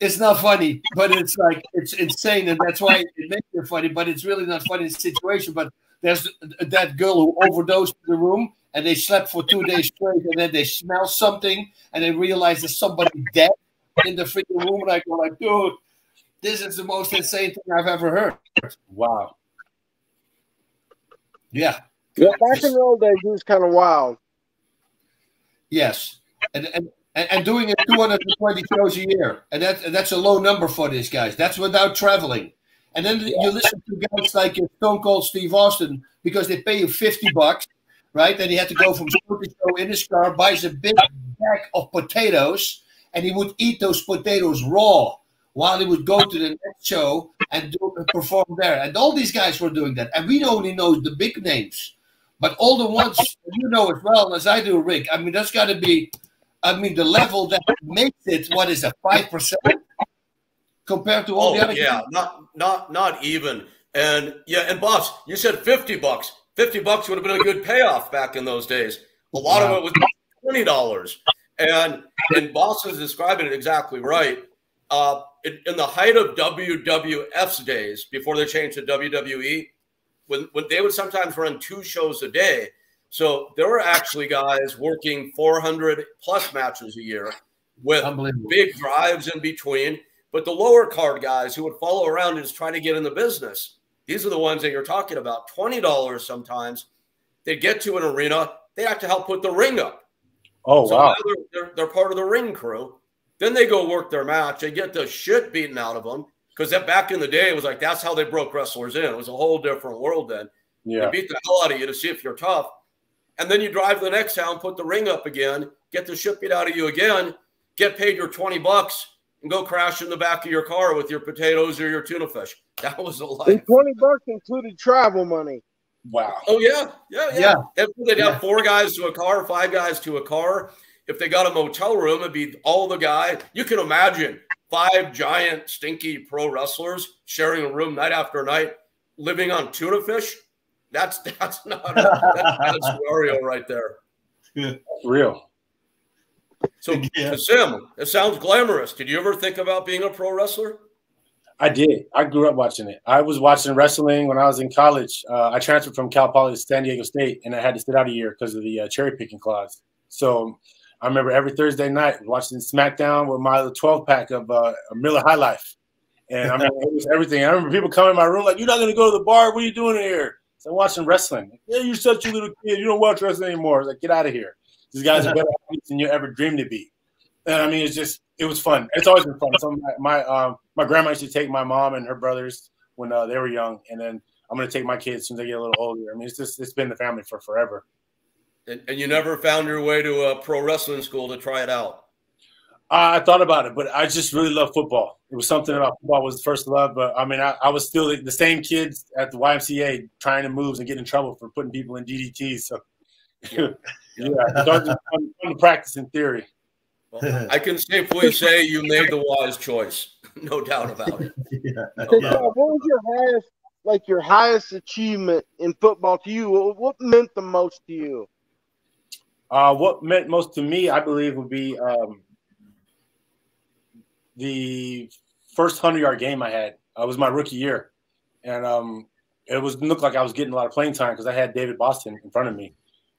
[SPEAKER 2] It's not funny, but it's like it's insane, and that's why it makes it funny. But it's really not funny situation. But there's that girl who overdosed in the room, and they slept for two days straight, and then they smell something, and they realize there's somebody dead in the freaking room, and I go like, dude, this is the most insane thing I've ever heard.
[SPEAKER 4] Wow.
[SPEAKER 2] Yeah.
[SPEAKER 3] Yeah, back in the old days, it was kind of wild.
[SPEAKER 2] Yes, and and and doing it 220 shows a year, and that and that's a low number for these guys. That's without traveling. And then yeah. you listen to guys like Stone Cold Steve Austin because they pay you 50 bucks, right? And he had to go from show to show in his car, buys a big bag of potatoes, and he would eat those potatoes raw while he would go to the next show and do perform there. And all these guys were doing that. And we only know the big names. But all the ones you know as well as I do, Rick. I mean, that's got to be, I mean, the level that makes it. What is a five percent compared to all
[SPEAKER 1] oh,
[SPEAKER 2] the other?
[SPEAKER 1] Yeah, not not not even. And yeah, and Bas, you said fifty bucks. Fifty bucks would have been a good payoff back in those days. A lot wow. of it was twenty dollars. And and Bas is describing it exactly right. Uh, in, in the height of WWF's days, before they changed to WWE, when, when they would sometimes run two shows a day. So there were actually guys working 400 plus matches a year with big drives in between. But the lower card guys who would follow around and just trying to get in the business, these are the ones that you're talking about. $20 sometimes. They get to an arena, they have to help put the ring up.
[SPEAKER 4] Oh, so wow.
[SPEAKER 1] They're, they're, they're part of the ring crew. Then they go work their match. They get the shit beaten out of them because that back in the day it was like that's how they broke wrestlers in. It was a whole different world then. Yeah. They beat the hell out of you to see if you're tough. And then you drive to the next town, put the ring up again, get the shit beat out of you again, get paid your 20 bucks, and go crash in the back of your car with your potatoes or your tuna fish. That was a life.
[SPEAKER 3] And 20 bucks included travel money.
[SPEAKER 1] Wow. Oh, yeah. Yeah. Yeah. yeah. They'd have four guys to a car, five guys to a car. If they got a motel room, it'd be all the guys. You can imagine five giant, stinky pro wrestlers sharing a room night after night, living on tuna fish. That's that's not that's, a scenario right there.
[SPEAKER 4] Yeah. Real.
[SPEAKER 1] So, yeah. Sim, it sounds glamorous. Did you ever think about being a pro wrestler?
[SPEAKER 4] I did. I grew up watching it. I was watching wrestling when I was in college. Uh, I transferred from Cal Poly to San Diego State, and I had to sit out a year because of the uh, cherry picking clause. So I remember every Thursday night watching SmackDown with my 12 pack of uh, Miller High Life. And I mean, it was everything. I remember people coming in my room like, You're not going to go to the bar. What are you doing here? So I'm watching wrestling. Yeah, you're such a little kid. You don't watch wrestling anymore. like, Get out of here. These guys are better athletes than you ever dreamed to be. And I mean, it's just, it was fun. It's always been fun. So my, my, um, my grandma used to take my mom and her brothers when uh, they were young. And then I'm going to take my kids as soon as they get a little older. I mean, it's just, it's been the family for forever.
[SPEAKER 1] And, and you never found your way to a pro wrestling school to try it out?
[SPEAKER 4] I thought about it, but I just really love football. It was something about football was the first love. But I mean, I, I was still the, the, same kids at the YMCA trying to moves and get in trouble for putting people in DDTs. So yeah, yeah it's fun, fun, to practice in theory.
[SPEAKER 1] Well, I can safely say you made the wise choice, no doubt about it. yeah.
[SPEAKER 3] what was your highest, like your highest achievement in football to you? What meant the most to you?
[SPEAKER 4] Uh, what meant most to me, I believe, would be um, the first hundred yard game I had. Uh, it was my rookie year, and um, it was looked like I was getting a lot of playing time because I had David Boston in front of me,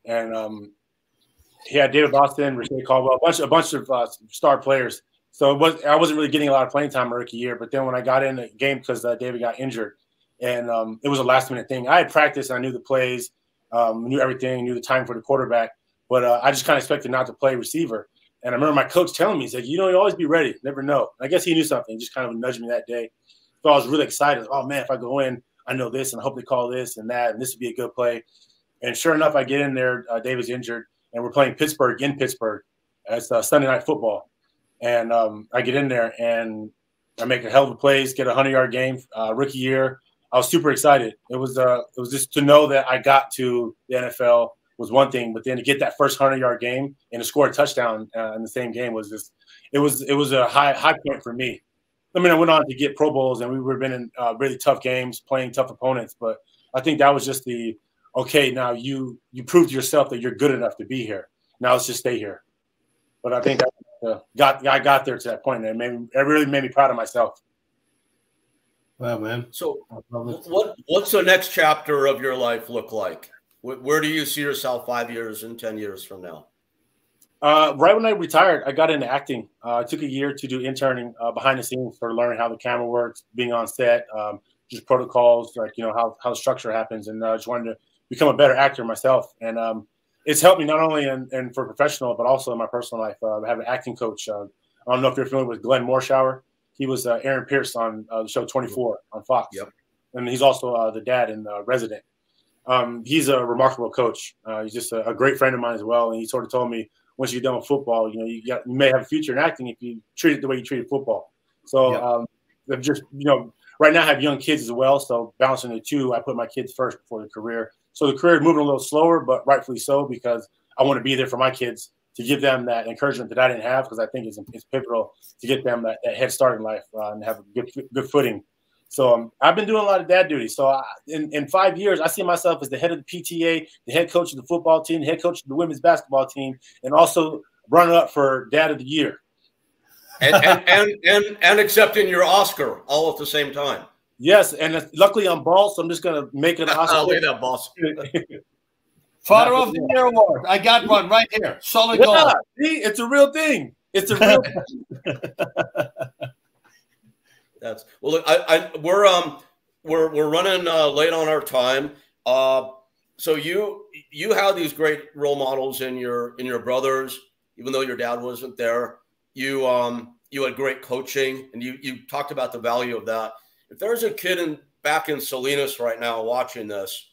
[SPEAKER 4] and um, he had David Boston, Reche Caldwell, a bunch, a bunch of uh, star players. So was I wasn't really getting a lot of playing time my rookie year. But then when I got in the game because uh, David got injured, and um, it was a last minute thing. I had practiced, I knew the plays, um, knew everything, knew the time for the quarterback. But uh, I just kind of expected not to play receiver. And I remember my coach telling me, he's like, you know, you always be ready. Never know. And I guess he knew something. He just kind of nudged me that day. So I was really excited. Oh, man, if I go in, I know this and I hope they call this and that. And this would be a good play. And sure enough, I get in there. Uh, David's injured. And we're playing Pittsburgh in Pittsburgh. It's uh, Sunday night football. And um, I get in there and I make a hell of a plays, get a 100 yard game, uh, rookie year. I was super excited. It was uh, it was just to know that I got to the NFL was one thing, but then to get that first hundred yard game and to score a touchdown uh, in the same game was just it was it was a high high point for me. I mean, I went on to get Pro Bowls, and we were been in uh, really tough games, playing tough opponents. But I think that was just the okay. Now you you proved to yourself that you're good enough to be here. Now let's just stay here. But I think that uh, got I got there to that point, and it, made me, it really made me proud of myself.
[SPEAKER 2] Wow, man.
[SPEAKER 1] So, what what's the next chapter of your life look like? Where do you see yourself five years and ten years from now?
[SPEAKER 4] Uh, right when I retired, I got into acting. Uh, I took a year to do interning uh, behind the scenes for learning how the camera works, being on set, um, just protocols, like you know how how the structure happens, and I uh, just wanted to become a better actor myself. And um, it's helped me not only in, in, for professional, but also in my personal life. Uh, I have an acting coach. Uh, I don't know if you're familiar with Glenn Morshower. He was Aaron Pierce on the show 24 on Fox,
[SPEAKER 1] yep.
[SPEAKER 4] and he's also the dad in Resident. Um, he's a remarkable coach. he's just a, a great friend of mine as well, and he sort of told me once you're done with football, you know, you got you may have a future in acting if you treat it the way you treated football. So yeah. um, I'm just you know, right now I have young kids as well, so balancing the two, I put my kids first before the career. So the career is moving a little slower, but rightfully so because I want to be there for my kids to give them that encouragement that I didn't have because I think it's, it's pivotal to get them that, that head start in life uh, and have a good good footing so um, I've been doing a lot of dad duty. So I, in, in five years, I see myself as the head of the PTA, the head coach of the football team, the head coach of the women's basketball team, and also running up for dad of the year.
[SPEAKER 1] and, and, and, and, and accepting your Oscar all at the same time.
[SPEAKER 4] Yes, and luckily I'm bald, so I'm just gonna make it an Oscar.
[SPEAKER 1] Look at that, Bas.
[SPEAKER 2] Father of the Year award. I got one right here. Solid yeah, gold.
[SPEAKER 4] See, it's a real thing. It's a real.
[SPEAKER 1] That's well. Look, I, I we're um we're we're running uh, late on our time. Uh, so you you have these great role models in your in your brothers, even though your dad wasn't there. You um you had great coaching, and you you talked about the value of that. If there's a kid in back in Salinas right now watching this,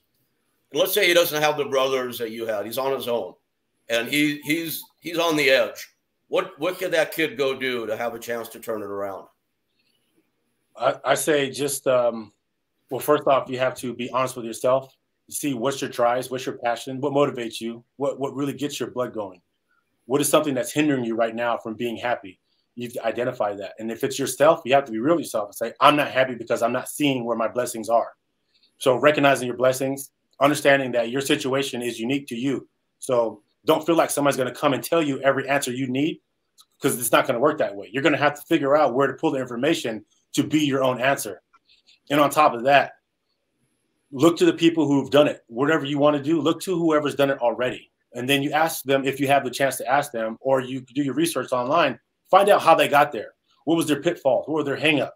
[SPEAKER 1] and let's say he doesn't have the brothers that you had, he's on his own, and he he's he's on the edge. What what could that kid go do to have a chance to turn it around?
[SPEAKER 4] I, I say just um, well, first off, you have to be honest with yourself. See what's your drives, what's your passion, what motivates you, what what really gets your blood going. What is something that's hindering you right now from being happy? You have to identify that. And if it's yourself, you have to be real with yourself and say, I'm not happy because I'm not seeing where my blessings are. So recognizing your blessings, understanding that your situation is unique to you. So don't feel like somebody's going to come and tell you every answer you need because it's not going to work that way. You're going to have to figure out where to pull the information to be your own answer. And on top of that, look to the people who've done it. Whatever you want to do, look to whoever's done it already. And then you ask them if you have the chance to ask them, or you do your research online, find out how they got there. What was their pitfalls? What were their hangups?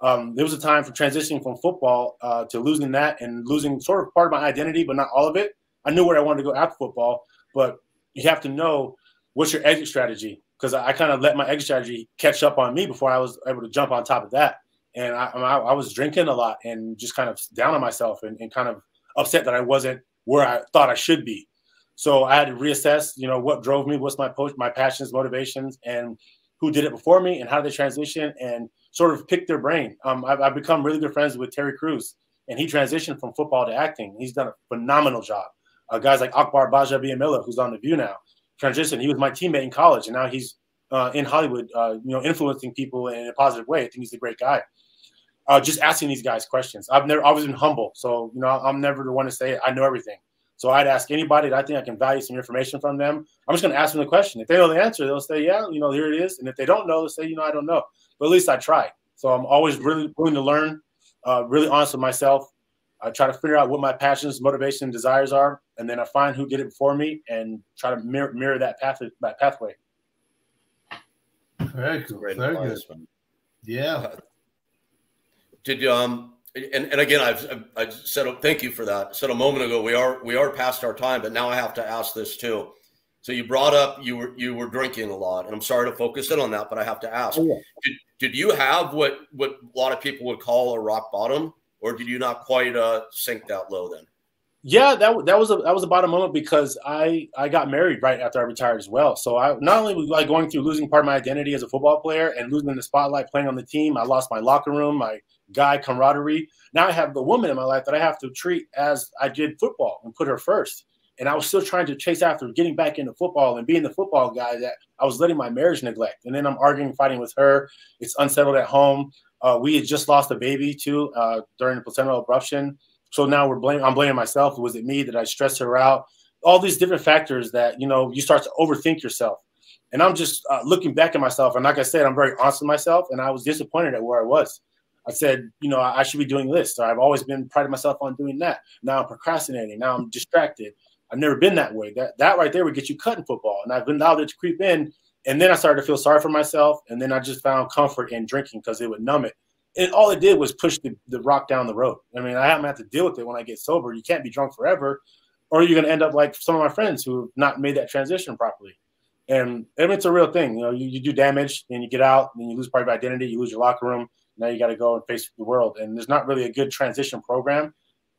[SPEAKER 4] Um, there was a time for transitioning from football uh, to losing that and losing sort of part of my identity, but not all of it. I knew where I wanted to go after football, but you have to know what's your exit strategy because I, I kind of let my exit strategy catch up on me before I was able to jump on top of that. And I, I, I was drinking a lot and just kind of down on myself and, and kind of upset that I wasn't where I thought I should be. So I had to reassess, you know, what drove me, what's my post, my passions, motivations, and who did it before me, and how did they transition, and sort of pick their brain. Um, I've, I've, become really good friends with Terry Crews, and he transitioned from football to acting. He's done a phenomenal job. Uh, guys like Akbar Gbajabiamila, who's on the View now, transition. He was my teammate in college, and now he's uh, in Hollywood, uh, you know, influencing people in a positive way. I think he's a great guy. Uh, just asking these guys questions. I've never, always been humble, so you know, I'm never the one to say I know everything. So I'd ask anybody that I think I can value some information from them. I'm just going to ask them the question. If they know the answer, they'll say, "Yeah, you know, here it is." And if they don't know, they'll say, "You know, I don't know." But at least I tried. So I'm always really willing to learn, uh, really honest with myself. I try to figure out what my passions, motivation, and desires are, and then I find who did it before me and try to mirror, mirror that path that pathway.
[SPEAKER 2] Very cool. Great Very advice, good. Man. Yeah. Uh,
[SPEAKER 1] did um and, and again I've I said thank you for that. I said a moment ago we are we are past our time, but now I have to ask this too. So you brought up you were you were drinking a lot, and I'm sorry to focus in on that, but I have to ask: oh, yeah. did, did you have what what a lot of people would call a rock bottom, or did you not quite uh, sink that low then?
[SPEAKER 4] Yeah, that that was a that was a moment because I I got married right after I retired as well. So I not only was like going through losing part of my identity as a football player and losing the spotlight playing on the team, I lost my locker room, my guy camaraderie. Now I have the woman in my life that I have to treat as I did football and put her first. and I was still trying to chase after getting back into football and being the football guy that I was letting my marriage neglect. And then I'm arguing, fighting with her. It's unsettled at home. Uh, we had just lost a baby too uh, during the placental abruption. So now we're blaming. I'm blaming myself. Was it me? Did I stress her out? All these different factors that you know you start to overthink yourself. And I'm just uh, looking back at myself, and like I said, I'm very honest with myself, and I was disappointed at where I was. I said, you know, I should be doing this. I've always been priding myself on doing that. Now I'm procrastinating. Now I'm distracted. I've never been that way. That that right there would get you cut in football. And I've been allowed it to creep in. And then I started to feel sorry for myself. And then I just found comfort in drinking because it would numb it. And all it did was push the, the rock down the road. I mean, I haven't had to deal with it when I get sober. You can't be drunk forever, or you're going to end up like some of my friends who have not made that transition properly. And, and it's a real thing. You know, you, you do damage and you get out and you lose part of your identity, you lose your locker room. Now you got to go and face the world. And there's not really a good transition program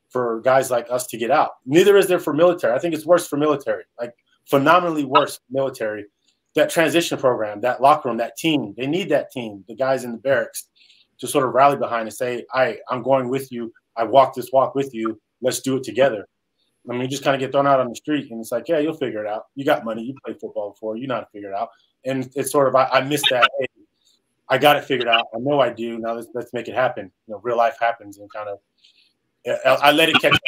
[SPEAKER 4] for guys like us to get out. Neither is there for military. I think it's worse for military, like phenomenally worse military. That transition program, that locker room, that team, they need that team, the guys in the barracks to sort of rally behind and say, I, I'm going with you. I walk this walk with you. Let's do it together. I mean, you just kind of get thrown out on the street and it's like, yeah, you'll figure it out. You got money. You played football before. You know how to figure it out. And it's sort of, I, I miss that. Hey, I got it figured out. I know I do. Now let's, let's make it happen. You know, real life happens and kind of I let it catch up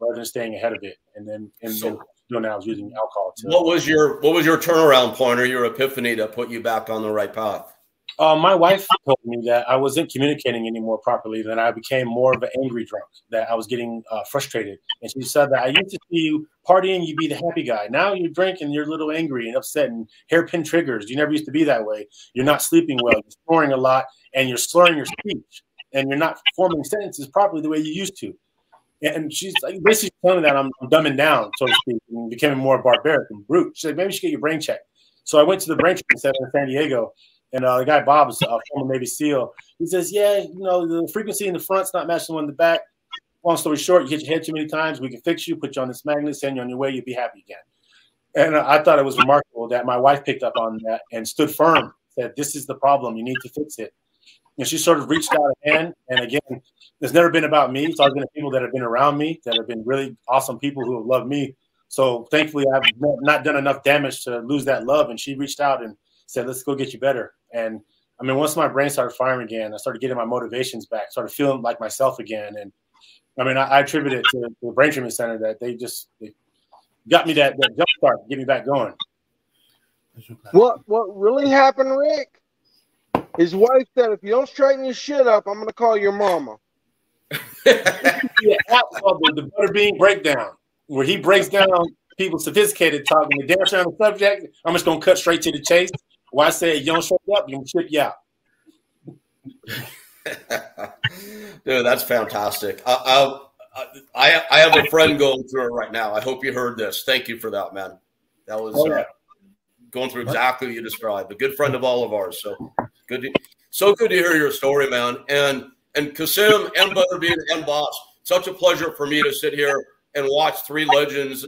[SPEAKER 4] rather than staying ahead of it. And then and so, then doing that, I was using alcohol.
[SPEAKER 1] To, what was your what was your turnaround point or your epiphany that put you back on the right path?
[SPEAKER 4] Uh, my wife told me that I wasn't communicating anymore properly. Then I became more of an angry drunk. That I was getting uh, frustrated, and she said that I used to see you partying, you would be the happy guy. Now you drink and you're a little angry and upset and hairpin triggers. You never used to be that way. You're not sleeping well. You're snoring a lot, and you're slurring your speech, and you're not forming sentences properly the way you used to. And she's like basically telling me that I'm, I'm, dumbing down, so to speak, and becoming more barbaric and brute. She said, maybe you should get your brain checked. So I went to the brain check center in San Diego, and uh, the guy Bob is a former Navy SEAL. He says, yeah, you know, the frequency in the front's not matching the one in the back. Long story short, you hit your head too many times. We can fix you, put you on this magnet, send you on your way. You'll be happy again. And uh, I thought it was remarkable that my wife picked up on that and stood firm. Said, "This is the problem. You need to fix it." And she sort of reached out a hand. And again, it's never been about me. It's always been people that have been around me, that have been really awesome people who have loved me. So thankfully, I've not done enough damage to lose that love. And she reached out and said, "Let's go get you better." And I mean, once my brain started firing again, I started getting my motivations back, started feeling like myself again. And I mean, I, I attribute it to, to, the Brain Treatment Center that they just they got me that, that jump start, to get me back going.
[SPEAKER 3] What what really happened, Rick? His wife said, "If you don't straighten your shit up, I'm gonna call your mama."
[SPEAKER 4] yeah, the, the butterbean breakdown, where he breaks down people sophisticated talking the dance around the subject. I'm just gonna cut straight to the chase. Why I say you don't show up, you gonna trip you out.
[SPEAKER 1] Dude, that's fantastic. I, I, I have a friend going through it right now. I hope you heard this. Thank you for that, man. That was oh, yeah. uh, going through exactly what you described. A good friend of all of ours. So good, to, so good to hear your story, man. And and Kassim and Butterbean and Bas, such a pleasure for me to sit here and watch three legends,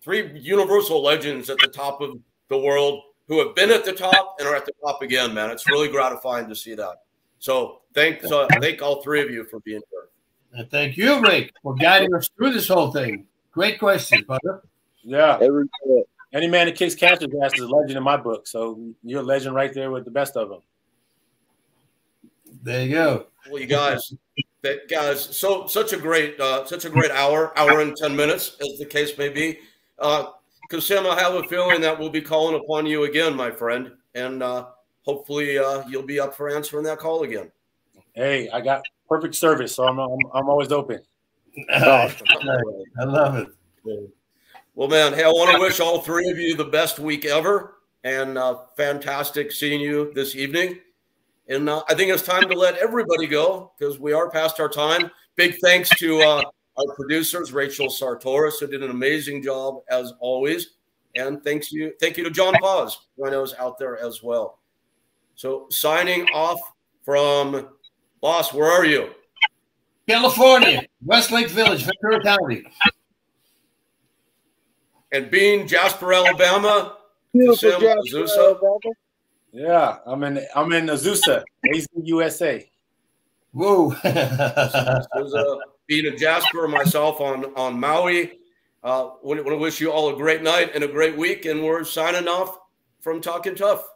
[SPEAKER 1] three universal legends at the top of the world who have been at the top and are at the top again, man. It's really gratifying to see that. So thanks, uh, thank all three of you for being here.
[SPEAKER 2] And thank you, Rick, for guiding us through this whole thing. Great question, brother.
[SPEAKER 4] Yeah. Every Any man that kicks cancer's ass is a legend in my book. So you're a legend right there with the best of them.
[SPEAKER 2] There you go.
[SPEAKER 1] Well, you guys, that guys, so such a great, uh, such a great hour, hour and ten minutes, as the case may be. Uh, Kassim, I have a feeling that we'll be calling upon you again, my friend, and uh, hopefully uh, you'll be up for answering that call again.
[SPEAKER 4] Hey, I got perfect service, so I'm I'm, I'm always open.
[SPEAKER 2] I love it.
[SPEAKER 1] Well, man, hey, I want to wish all three of you the best week ever, and uh, fantastic seeing you this evening. And uh, I think it's time to let everybody go because we are past our time. Big thanks to uh, our producers, Rachel Sartoris, who did an amazing job as always. And thanks you, thank you to John Paz, who I know is out there as well. So signing off from Bas, where are you?
[SPEAKER 2] California, Westlake Village, Ventura County.
[SPEAKER 1] And Bean Jasper, Alabama,
[SPEAKER 3] Beautiful Jasper, Alabama.
[SPEAKER 4] Yeah, I'm in I'm in Azusa, USA.
[SPEAKER 2] Whoa.
[SPEAKER 1] There's a being a Jasper myself on on Maui, Uh, want to wish you all a great night and a great week, and we're signing off from Talking Tough.